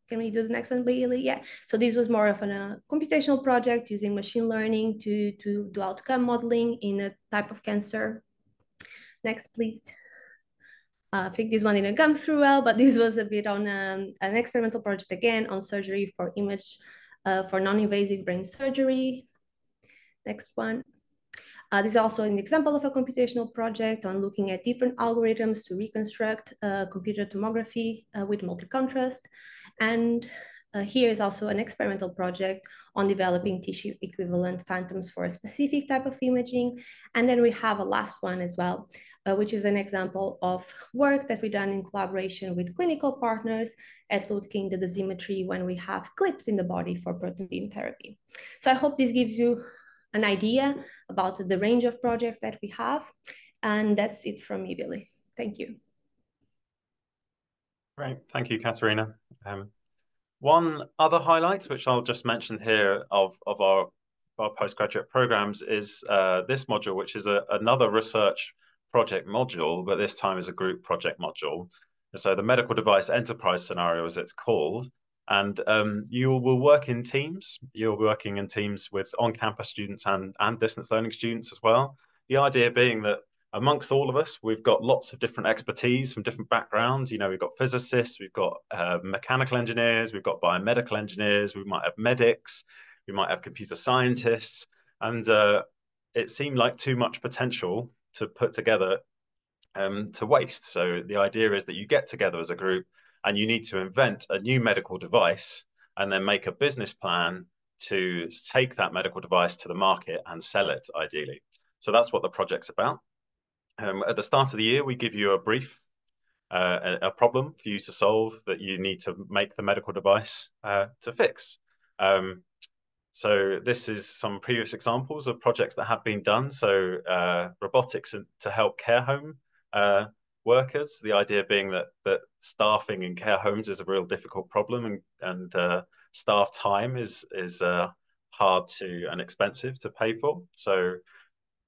can we do the next one, Bailey? Yeah. So this was more of a uh, computational project using machine learning to, to do outcome modeling in a type of cancer. Next, please. Uh, I think this one didn't come through well, but this was a bit on um, an experimental project again on surgery for image uh, for non-invasive brain surgery. Next one. Uh, this is also an example of a computational project on looking at different algorithms to reconstruct uh, computer tomography uh, with multi-contrast. And uh, here is also an experimental project on developing tissue equivalent phantoms for a specific type of imaging. And then we have a last one as well, uh, which is an example of work that we've done in collaboration with clinical partners at looking the dosimetry when we have clips in the body for proton beam therapy. So I hope this gives you an idea about the range of projects that we have. And that's it from me, Billy. Thank you. Great. Thank you, Catarina. Um, one other highlight, which I'll just mention here of, of our, our postgraduate programs is uh, this module, which is a, another research project module, but this time is a group project module. So the medical device enterprise scenario, as it's called, and um, you will work in teams. You're working in teams with on-campus students and, and distance learning students as well. The idea being that amongst all of us, we've got lots of different expertise from different backgrounds. You know, we've got physicists, we've got uh, mechanical engineers, we've got biomedical engineers, we might have medics, we might have computer scientists, and uh, it seemed like too much potential to put together um, to waste. So the idea is that you get together as a group and you need to invent a new medical device and then make a business plan to take that medical device to the market and sell it ideally. So that's what the project's about. Um, at the start of the year, we give you a brief, uh, a, a, problem for you to solve that you need to make the medical device uh, to fix. Um, so this is some previous examples of projects that have been done. So uh, robotics to help care home uh, workers. The idea being that that staffing in care homes is a real difficult problem, and and uh, staff time is is uh, hard to and expensive to pay for. So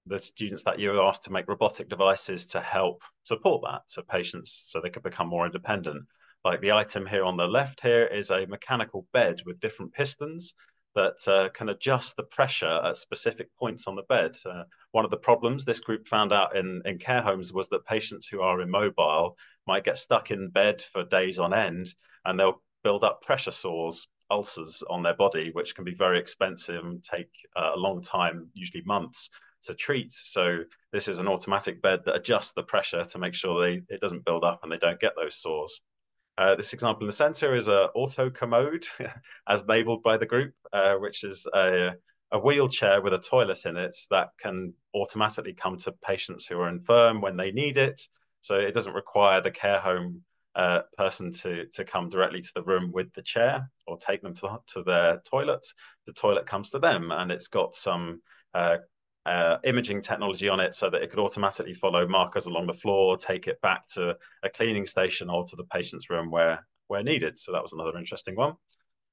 the students that you asked to make robotic devices to help support that, so patients so they could become more independent. Like the item here on the left here is a mechanical bed with different pistons that uh, can adjust the pressure at specific points on the bed. Uh, one of the problems this group found out in, in care homes was that patients who are immobile might get stuck in bed for days on end and they'll build up pressure sores, ulcers on their body, which can be very expensive and take uh, a long time, usually months, to treat. So this is an automatic bed that adjusts the pressure to make sure they, it doesn't build up and they don't get those sores. Uh, this example in the center is a auto commode, as labeled by the group, uh, which is a, a, wheelchair with a toilet in it that can automatically come to patients who are infirm when they need it. So it doesn't require the care home uh, person to, to come directly to the room with the chair or take them to, to their toilet. The toilet comes to them and it's got some uh, uh, imaging technology on it so that it could automatically follow markers along the floor, take it back to a cleaning station or to the patient's room where, where needed. So that was another interesting one.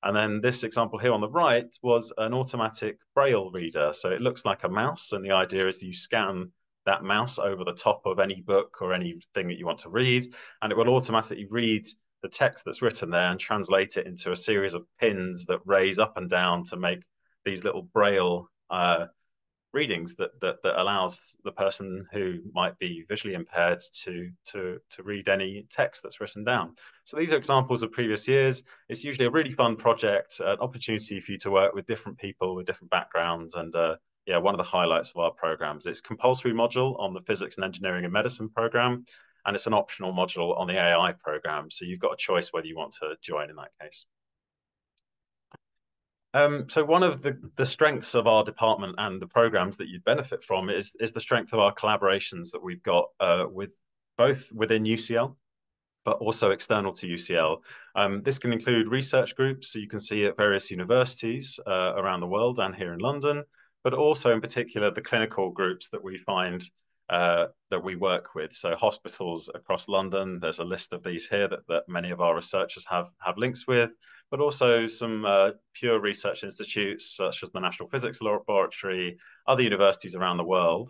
And then this example here on the right was an automatic braille reader. So it looks like a mouse. And the idea is you scan that mouse over the top of any book or anything that you want to read, and it will automatically read the text that's written there and translate it into a series of pins that raise up and down to make these little braille uh, readings that, that that allows the person who might be visually impaired to to to read any text that's written down. So these are examples of previous years. It's usually a really fun project, an opportunity for you to work with different people with different backgrounds, and uh, yeah, one of the highlights of our programs. It's compulsory module on the physics and engineering and medicine program, and it's an optional module on the AI program. So you've got a choice whether you want to join in that case. Um, so one of the, the strengths of our department and the programs that you'd benefit from is, is the strength of our collaborations that we've got uh, with both within UCL, but also external to UCL. Um, this can include research groups, so you can see at various universities uh, around the world and here in London, but also in particular the clinical groups that we find uh, that we work with. So hospitals across London, there's a list of these here that, that many of our researchers have, have links with, but also some uh, pure research institutes such as the National Physics Laboratory, other universities around the world,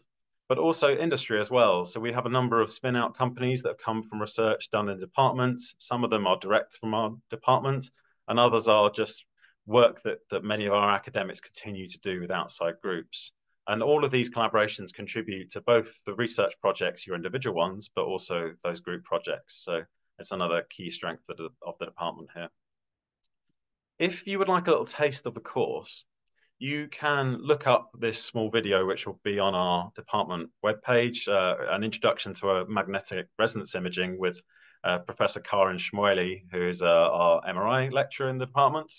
but also industry as well. So we have a number of spin out companies that have come from research done in departments. Some of them are direct from our department, and others are just work that, that many of our academics continue to do with outside groups. And all of these collaborations contribute to both the research projects, your individual ones, but also those group projects. So it's another key strength of the, of the department here. If you would like a little taste of the course, you can look up this small video, which will be on our department webpage, uh, an introduction to a magnetic resonance imaging with uh, Professor Karin Shmueli, who is uh, our MRI lecturer in the department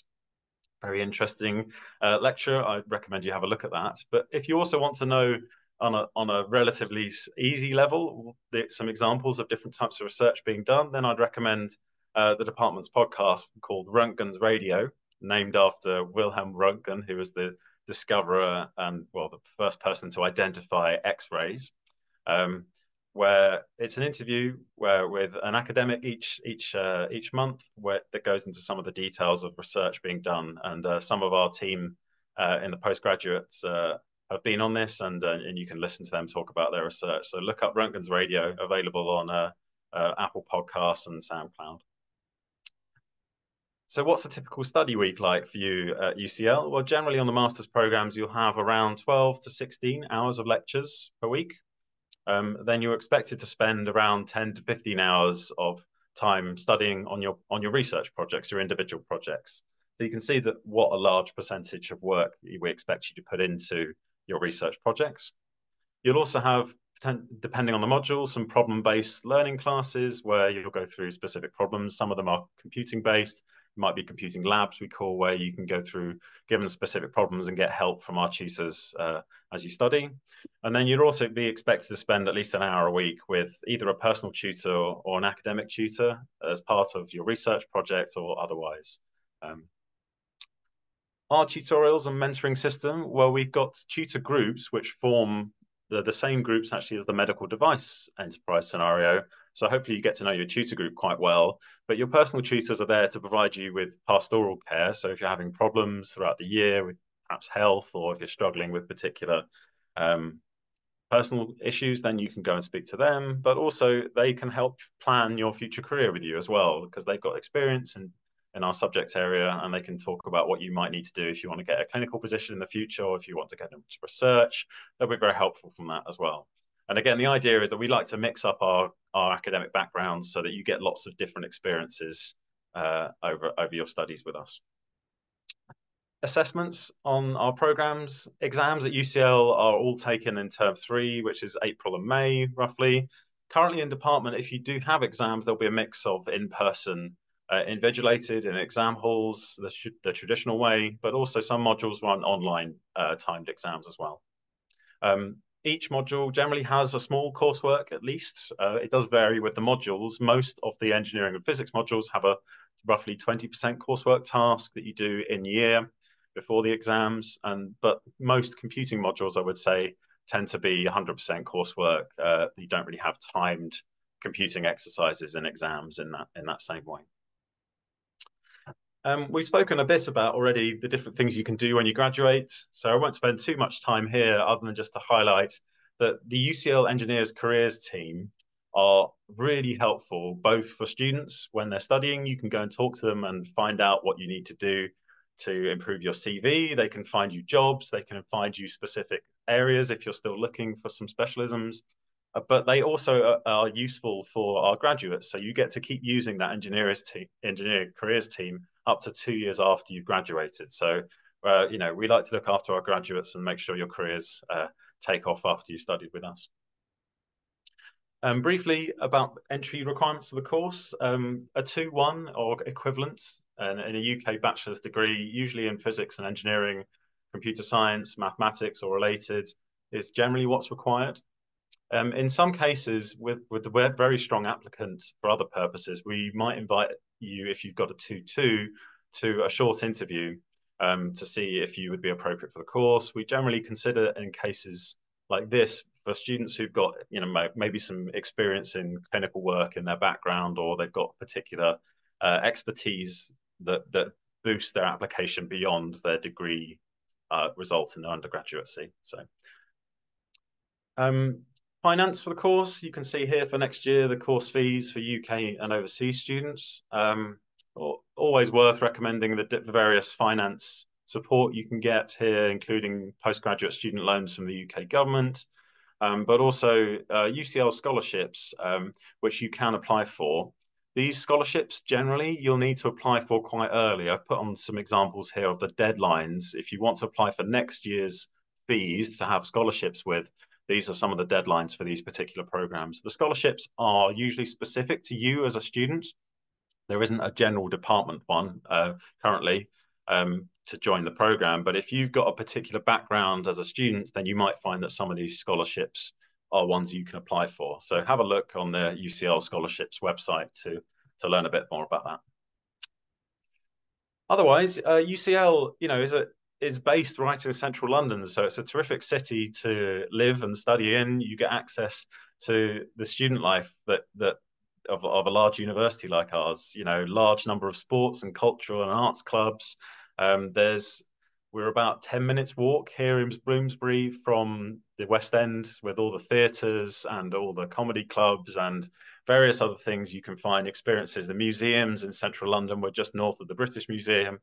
very interesting uh, lecture. I recommend you have a look at that. But if you also want to know on a, on a relatively easy level some examples of different types of research being done, then I'd recommend uh, the department's podcast called Röntgen's Radio, named after Wilhelm Röntgen, who was the discoverer and, well, the first person to identify X-rays. Um, where it's an interview where with an academic each each uh, each month where that goes into some of the details of research being done and uh, some of our team uh, in the postgraduates uh, have been on this and uh, and you can listen to them talk about their research so look up Röntgen's radio available on uh, Apple Podcasts and SoundCloud so what's a typical study week like for you at UCL? Well, generally on the master's programs, you'll have around 12 to 16 hours of lectures per week um, then you're expected to spend around 10 to 15 hours of time studying on your on your research projects, your individual projects. So you can see that what a large percentage of work we expect you to put into your research projects. You'll also have, depending on the module, some problem-based learning classes where you'll go through specific problems. Some of them are computing-based, might be computing labs we call where you can go through given specific problems and get help from our tutors uh, as you study. And then you'd also be expected to spend at least an hour a week with either a personal tutor or an academic tutor as part of your research project or otherwise. Um, our tutorials and mentoring system well we've got tutor groups which form the, the same groups actually as the medical device enterprise scenario so hopefully you get to know your tutor group quite well. But your personal tutors are there to provide you with pastoral care. So if you're having problems throughout the year with perhaps health, or if you're struggling with particular um, personal issues, then you can go and speak to them. But also they can help plan your future career with you as well, because they've got experience in, in our subject area and they can talk about what you might need to do if you want to get a clinical position in the future or if you want to get into research. They'll be very helpful from that as well. And again, the idea is that we like to mix up our, our academic backgrounds so that you get lots of different experiences uh, over, over your studies with us. Assessments on our programs, exams at UCL are all taken in term three, which is April and May, roughly. Currently in department, if you do have exams, there'll be a mix of in-person uh, invigilated in exam halls, the, the, traditional way, but also some modules run online uh, timed exams as well. Um, each module generally has a small coursework at least. Uh, it does vary with the modules. Most of the engineering and physics modules have a roughly 20% coursework task that you do in year before the exams. And but most computing modules, I would say, tend to be 100% coursework. Uh, you don't really have timed computing exercises and exams in that in that same way. Um, we've spoken a bit about already the different things you can do when you graduate, so I won't spend too much time here other than just to highlight that the UCL Engineers Careers team are really helpful both for students when they're studying. You can go and talk to them and find out what you need to do to improve your CV. They can find you jobs, they can find you specific areas if you're still looking for some specialisms. Uh, but they also are, are, useful for our graduates. So you get to keep using that engineers team, engineer careers team up to two years after you've graduated. So uh, you know, we like to look after our graduates and make sure your careers uh, take off after you've studied with us. Um, briefly about entry requirements of the course, um, a 2-1 or equivalent in, in a UK bachelor's degree, usually in physics and engineering, computer science, mathematics or related, is generally what's required. Um, in some cases, with, with the very strong applicant for other purposes, we might invite you, if you've got a 2-2, to a short interview um, to see if you would be appropriate for the course. We generally consider in cases like this for students who've got you know maybe some experience in clinical work in their background or they've got particular uh, expertise that that boost their application beyond their degree uh, results in their undergraduacy. So um, finance for the course, you can see here for next year the course fees for UK and overseas students. Um, always worth recommending the, various finance support you can get here, including postgraduate student loans from the UK government, um, but also uh, UCL scholarships, um, which you can apply for. These scholarships, generally, you'll need to apply for quite early. I've put on some examples here of the deadlines. If you want to apply for next year's fees to have scholarships with, these are some of the deadlines for these particular programs. The scholarships are usually specific to you as a student. There isn't a general department one uh, currently um, to join the program. But if you've got a particular background as a student, then you might find that some of these scholarships are ones you can apply for. So have a look on the UCL scholarships website to, to learn a bit more about that. Otherwise, uh, UCL, you know, is a is based right in central London, so it's a terrific city to live and study in. You get access to the student life that that of, of a large university like ours. You know, large number of sports and cultural and arts clubs, um, there's we're about 10 minutes walk here in Bloomsbury from the West End with all the theatres and all the comedy clubs and various other things you can find experiences. The museums in central London, we're just north of the British Museum.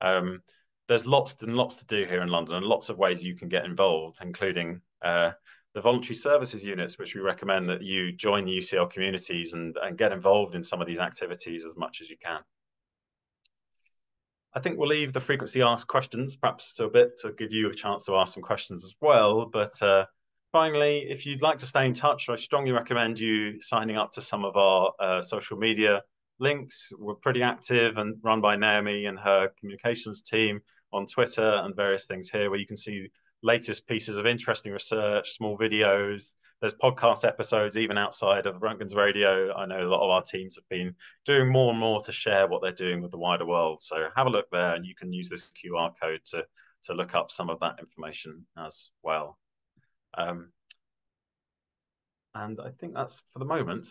Um, there's lots and lots to do here in London and lots of ways you can get involved, including uh, the voluntary services units, which we recommend that you join the UCL communities and, and get involved in some of these activities as much as you can. I think we'll leave the frequency asked questions perhaps to a bit to give you a chance to ask some questions as well. But uh, finally, if you'd like to stay in touch, I strongly recommend you signing up to some of our uh, social media links. We're pretty active and run by Naomi and her communications team on Twitter and various things here where you can see latest pieces of interesting research, small videos, there's podcast episodes even outside of Röntgen's Radio. I know a lot of our teams have been doing more and more to share what they're doing with the wider world. So have a look there, and you can use this QR code to to look up some of that information as well. Um, and I think that's for the moment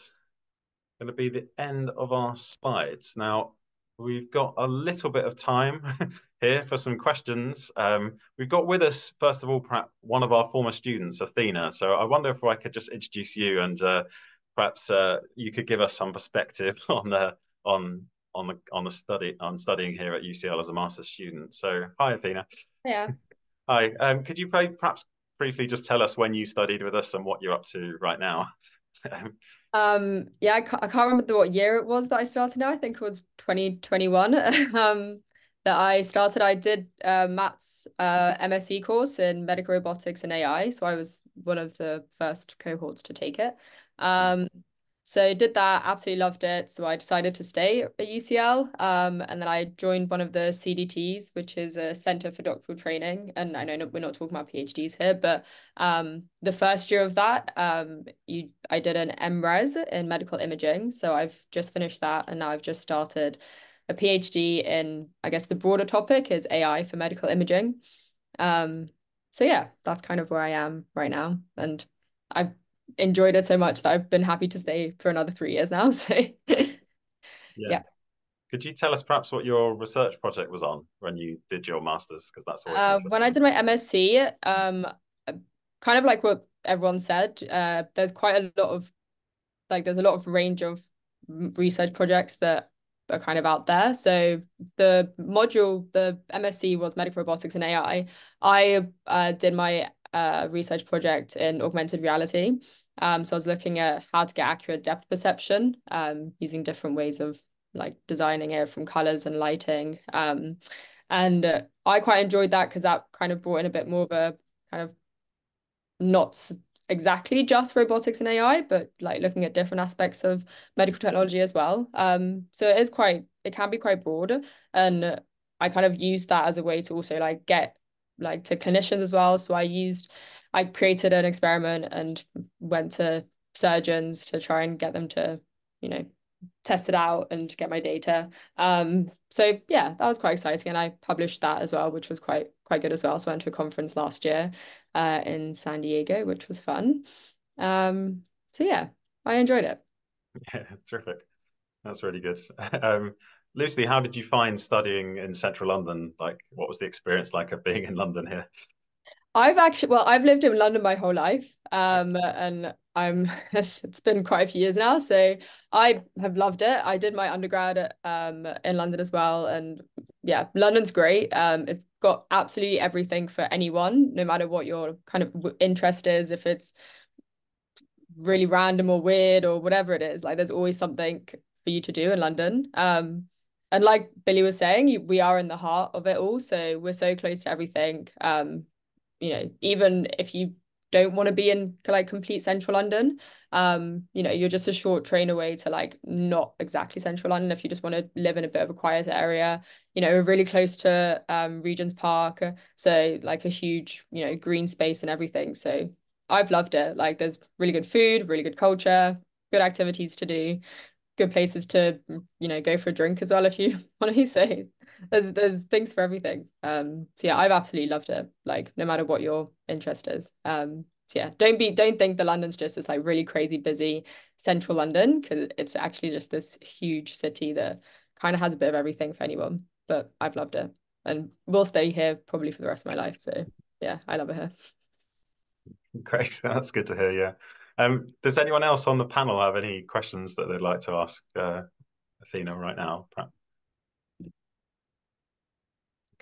going to be the end of our slides. Now, we've got a little bit of time here for some questions. Um, we've got with us, first of all, perhaps one of our former students, Athena. So I wonder if I could just introduce you and uh, perhaps uh, you could give us some perspective on the on on the on the study on studying here at UCL as a master's student. So hi, Athena. Yeah. Hi. Um, could you perhaps briefly just tell us when you studied with us and what you're up to right now? um yeah I can't, I can't remember what year it was that I started now. I think it was 2021 um that I started I did uh, Matt's uh, MSc course in medical robotics and AI so I was one of the first cohorts to take it. Um so did that, absolutely loved it. So I decided to stay at UCL. Um, and then I joined one of the CDTs, which is a Center for Doctoral Training. And I know we're not talking about PhDs here, but um, the first year of that, um, you I did an MRes in medical imaging. So I've just finished that, and now I've just started a PhD in, I guess the broader topic is AI for medical imaging. Um, so yeah, that's kind of where I am right now. And I've enjoyed it so much that I've been happy to stay for another three years now. So yeah. yeah. Could you tell us perhaps what your research project was on when you did your masters? Because that's always uh, when I did my MSc, um, kind of like what everyone said, uh, there's quite a lot of like there's a lot of range of research projects that are kind of out there. So the module, the MSc was medical robotics and AI. I uh, did my uh, research project in augmented reality. Um, so I was looking at how to get accurate depth perception um, using different ways of like designing it from colors and lighting. Um, And uh, I quite enjoyed that because that kind of brought in a bit more of a kind of not exactly just robotics and AI, but like looking at different aspects of medical technology as well. Um, so it is quite, it can be quite broad. And I kind of used that as a way to also like get like to clinicians as well. So I used, I created an experiment and went to surgeons to try and get them to, you know, test it out and get my data. Um, so yeah, that was quite exciting, and I published that as well, which was quite quite good as well. So I went to a conference last year uh, in San Diego, which was fun. Um, so yeah, I enjoyed it. Yeah, terrific. That's really good. Um, Lucy, how did you find studying in central London? Like, what was the experience like of being in London here? I've actually, well, I've lived in London my whole life, um, and I'm it's, been quite a few years now, so I have loved it. I did my undergrad at, um in London as well, and yeah, London's great. Um, it's got absolutely everything for anyone, no matter what your kind of interest is. If it's really random or weird or whatever it is, like there's always something for you to do in London. Um, and like Billy was saying, you, we are in the heart of it all, so we're so close to everything. Um, you know, even if you don't want to be in like complete central London, um, you know, you're just a short train away to like not exactly central London if you just want to live in a bit of a quieter area. You know, we're really close to um Regent's Park, so like a huge, you know, green space and everything. So I've loved it. Like there's really good food, really good culture, good activities to do, good places to, you know, go for a drink as well if you want to say there's there's things for everything. Um, so yeah, I've absolutely loved it. Like no matter what your interest is. Um, so yeah, don't be don't think the London's just this like really crazy busy central London because it's actually just this huge city that kind of has a bit of everything for anyone. But I've loved it and will stay here probably for the rest of my life. So yeah, I love it here. Great, that's good to hear. Yeah. Um, does anyone else on the panel have any questions that they'd like to ask uh, Athena right now? Perhaps?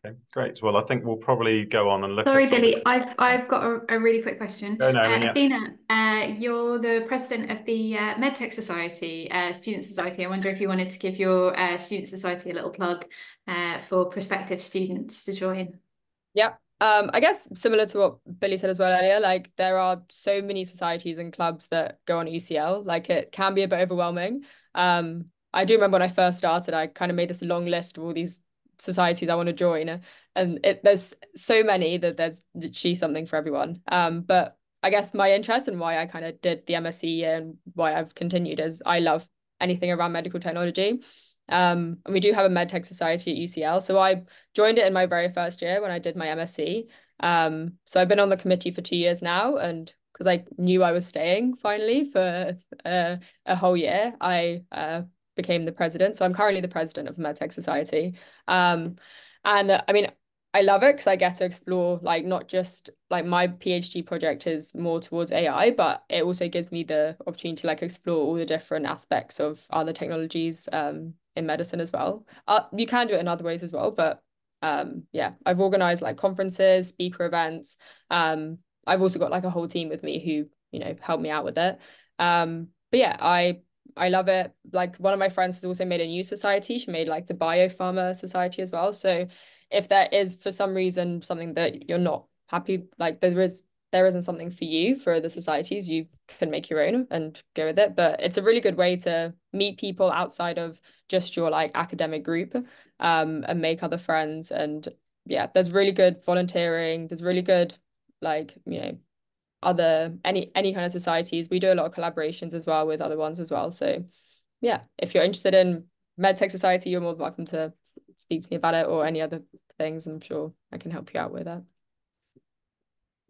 Okay, great. Well, I think we'll probably go on and look. Sorry, Billy. I've I've got a, a really quick question. Oh, no, uh. Athena, uh, you're the president of the uh, MedTech Society, uh, Student Society. I wonder if you wanted to give your uh, Student Society a little plug uh, for prospective students to join. Yeah. Um, I guess similar to what Billy said as well earlier, like there are so many societies and clubs that go on UCL, like it can be a bit overwhelming. Um, I do remember when I first started, I kind of made this long list of all these societies I want to join. And it, there's so many that there's literally something for everyone. Um, but I guess my interest and why I kind of did the MSc and why I've continued is I love anything around medical technology. Um, and we do have a medtech society at UCL. So I joined it in my very first year when I did my MSc. Um, so I've been on the committee for two years now, and because I knew I was staying finally for uh, a whole year, I uh, became the president. So I'm currently the president of MedTech Society. Um, and uh, I mean, I love it because I get to explore like not just like my PhD project is more towards AI, but it also gives me the opportunity to like explore all the different aspects of other technologies um, in medicine as well. Uh, you can do it in other ways as well, but um, yeah, I've organized like conferences, speaker events. Um, I've also got like a whole team with me who you know help me out with it. Um, but yeah, I I love it. Like one of my friends has also made a new society. She made like the Biopharma Society as well. So if there is for some reason something that you're not happy, like there is there isn't something for you for the societies, you can make your own and go with it. But it's a really good way to meet people outside of just your like academic group um and make other friends. And yeah, there's really good volunteering. There's really good like, you know, other any any kind of societies. We do a lot of collaborations as well with other ones as well. So yeah, if you're interested in MedTech Society, you're more than welcome to speak to me about it or any other things. I'm sure I can help you out with that.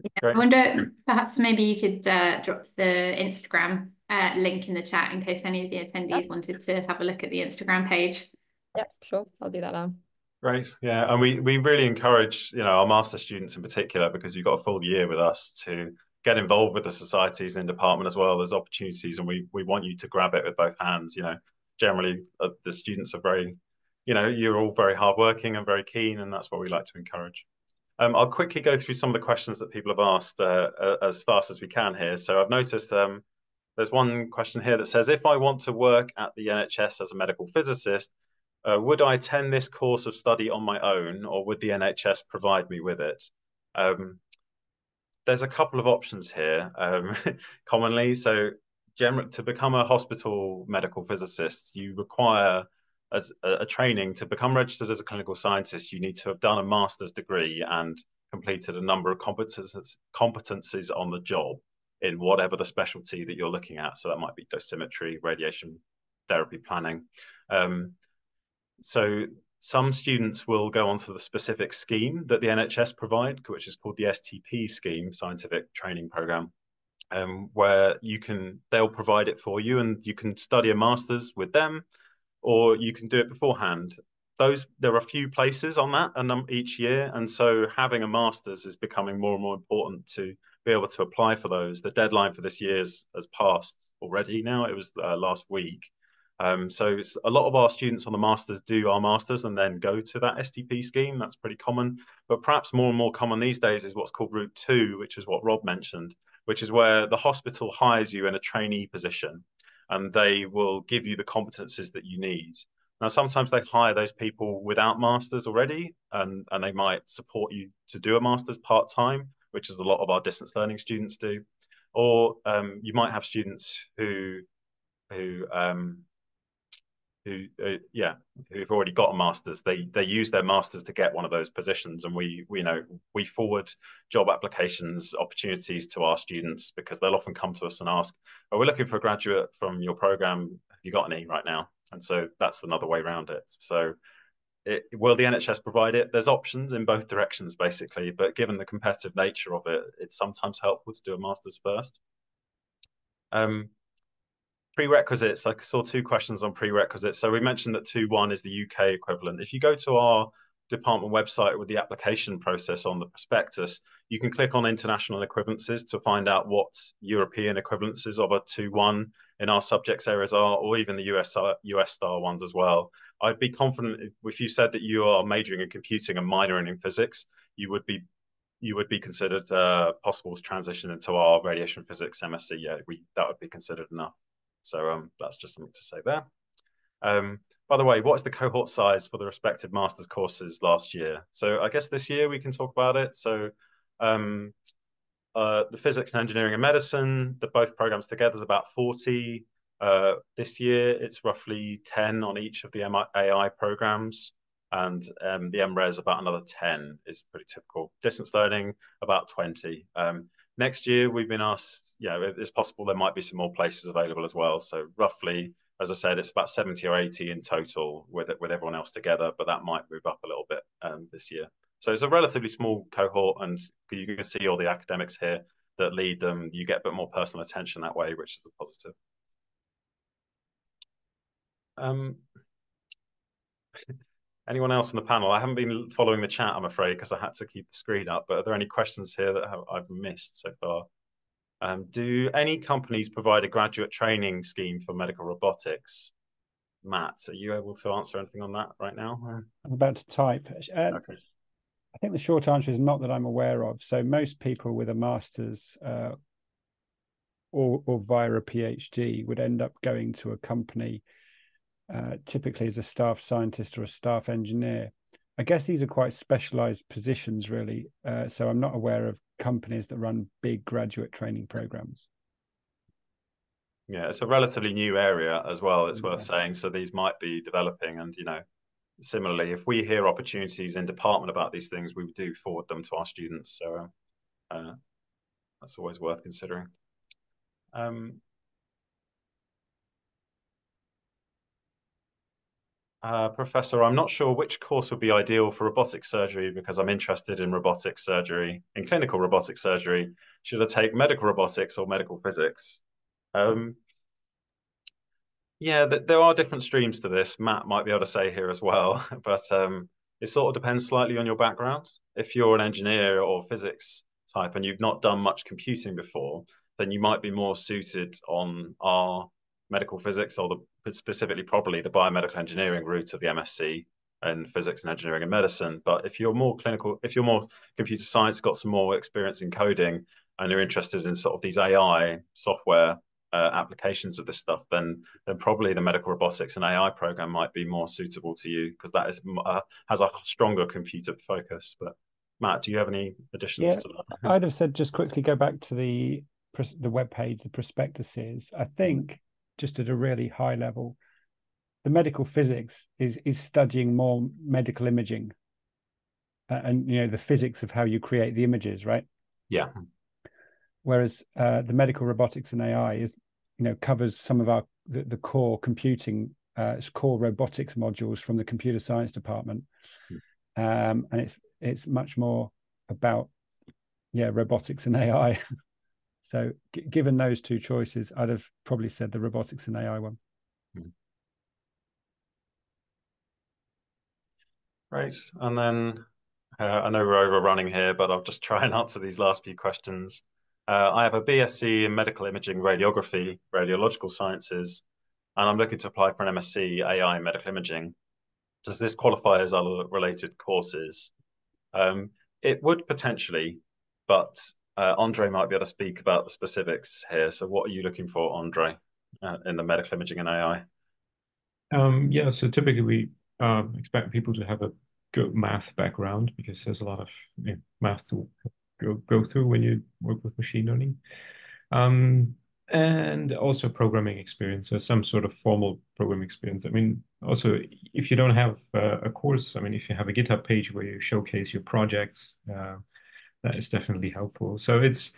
Yeah, I wonder perhaps maybe you could uh, drop the Instagram uh, link in the chat in case any of the attendees yeah. wanted to have a look at the Instagram page. Yeah, sure. I'll do that now. Great. Yeah. And we, we really encourage, you know, our master students in particular, because you've got a full year with us to get involved with the societies and department as well. There's opportunities, and we we want you to grab it with both hands. You know, generally uh, the students are very, you know, you're all very hardworking and very keen, and that's what we like to encourage. Um, I'll quickly go through some of the questions that people have asked uh, uh, as fast as we can here. So I've noticed um, there's one question here that says, if I want to work at the NHS as a medical physicist, uh, would I attend this course of study on my own, or would the NHS provide me with it? Um, there's a couple of options here um, commonly. So, to become a hospital medical physicist, you require a, a, training to become registered as a clinical scientist. You need to have done a master's degree and completed a number of competences competencies on the job in whatever the specialty that you're looking at. So that might be dosimetry, radiation therapy planning. Um, so some students will go onto the specific scheme that the NHS provide, which is called the STP scheme, Scientific Training Program, um, where you can they'll provide it for you, and you can study a master's with them, or you can do it beforehand. Those there are a few places on that and each year, and so having a master's is becoming more and more important to be able to apply for those. The deadline for this year's has passed already. Now it was uh, last week, um, so a lot of our students on the masters do our masters and then go to that STP scheme. That's pretty common. But perhaps more and more common these days is what's called Route Two, which is what Rob mentioned, which is where the hospital hires you in a trainee position, and they will give you the competencies that you need. Now, sometimes they hire those people without masters already, and and they might support you to do a masters part time, which is a lot of our distance learning students do, or um, you might have students who who um, who uh, yeah who've already got a masters they they use their masters to get one of those positions and we we you know we forward job applications opportunities to our students because they'll often come to us and ask oh we're looking for a graduate from your program have you got any right now and so that's another way around it so it, will the NHS provide it? There's options in both directions, basically. But given the competitive nature of it, it's sometimes helpful to do a master's first. Um, prerequisites, I saw two questions on prerequisites. So we mentioned that 2-1 is the UK equivalent. If you go to our department website with the application process on the prospectus, you can click on international equivalences to find out what European equivalences of a 2-1 in our subjects areas are, or even the US, US star ones as well. I'd be confident if you said that you are majoring in computing and minoring in physics, you would be you would be considered uh, possible to transition into our radiation physics MSc. Yeah, we that would be considered enough. So um, that's just something to say there. Um, by the way, what is the cohort size for the respective master's courses last year? So I guess this year we can talk about it. So um, uh, the physics and engineering and medicine, the both programs together is about 40. Uh, this year it's roughly 10 on each of the AI programs and um, the MRes about another 10 is pretty typical. Distance learning about 20. Um, next year we've been asked you know it's possible there might be some more places available as well. So roughly as i said it's about 70 or 80 in total with with everyone else together but that might move up a little bit um, this year. So it's a relatively small cohort and you can see all the academics here that lead them. You get a bit more personal attention that way which is a positive. Um, Anyone else on the panel? I haven't been following the chat, I'm afraid, because I had to keep the screen up. But are there any questions here that have, I've missed so far? Um, do any companies provide a graduate training scheme for medical robotics? Matt, are you able to answer anything on that right now? I'm about to type. Uh, okay. I think the short answer is not that I'm aware of. So most people with a master's uh, or, or via a PhD would end up going to a company uh, typically as a staff scientist or a staff engineer. I guess these are quite specialized positions, really. Uh, so I'm not aware of companies that run big graduate training programs. Yeah, it's a relatively new area as well. It's yeah. worth saying. So these might be developing, and you know, similarly, if we hear opportunities in department about these things, we do forward them to our students. So uh, that's always worth considering. Um, Uh, professor, I'm not sure which course would be ideal for robotic surgery because I'm interested in robotic surgery, in clinical robotic surgery. Should I take medical robotics or medical physics? Um, yeah, th there are different streams to this. Matt might be able to say here as well, but um, it sort of depends slightly on your background. If you're an engineer or physics type and you've not done much computing before, then you might be more suited on our medical physics or the specifically probably the biomedical engineering route of the MSc and physics and engineering and medicine. But if you're more clinical, if you're more computer science, got some more experience in coding, and you're interested in sort of these AI software uh, applications of this stuff, then then probably the medical robotics and AI program might be more suitable to you because that is uh, has a stronger computer focus. But Matt, do you have any additions yeah, to that? I'd have said just quickly go back to the the web page, the prospectuses. I think just at a really high level, the medical physics is is studying more medical imaging uh, and you know the physics of how you create the images, right? Yeah. Whereas uh, the medical robotics and AI is you know covers some of our the, the core computing uh, core robotics modules from the computer science department, hmm. um, and it's it's much more about yeah robotics and AI. so g- given those two choices, I'd have probably said the robotics and AI one. Hmm. Right, and then uh, I know we're overrunning here, but I'll just try and answer these last few questions. Uh, I have a BSc in medical imaging radiography, radiological sciences, and I'm looking to apply for an MSc AI medical imaging. Does this qualify as other related courses? Um, it would potentially, but uh, Andre might be able to speak about the specifics here. So, what are you looking for, Andre, uh, in the medical imaging and AI? Um, yeah, so typically we um, expect people to have a good math background because there's a lot of you know, math to go, go through when you work with machine learning. Um, and also programming experience or some sort of formal programming experience. I mean, also, if you don't have uh, a course, I mean, if you have a GitHub page where you showcase your projects, uh, that is definitely helpful. So it's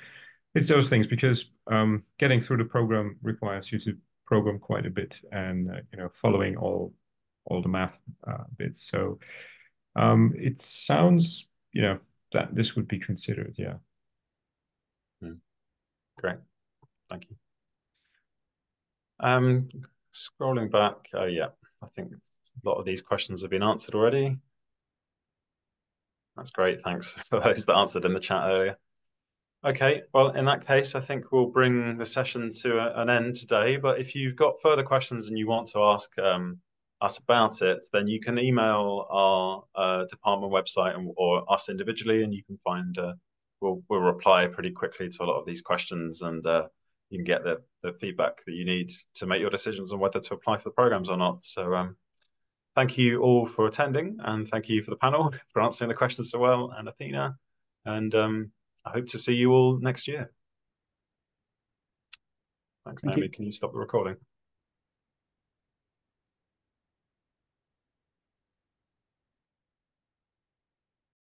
it's those things because um, getting through the program requires you to program quite a bit and uh, you know following all all the math uh, bits. So um, it sounds, you know, that this would be considered. Yeah. Mm. Great. Thank you. Um, scrolling back. Oh, yeah. I think a lot of these questions have been answered already. That's great. Thanks for those that answered in the chat earlier. Okay, well, in that case, I think we'll bring the session to a, an end today. But if you've got further questions and you want to ask um, us about it, then you can email our uh, department website and, or us individually, and you can find uh, we'll we'll reply pretty quickly to a lot of these questions, and uh, you can get the the feedback that you need to make your decisions on whether to apply for the programs or not. So. Um, thank you all for attending, and thank you for the panel for answering the questions so well, and Athena. And um, I hope to see you all next year. Thanks, thank Naomi. You. Can you stop the recording?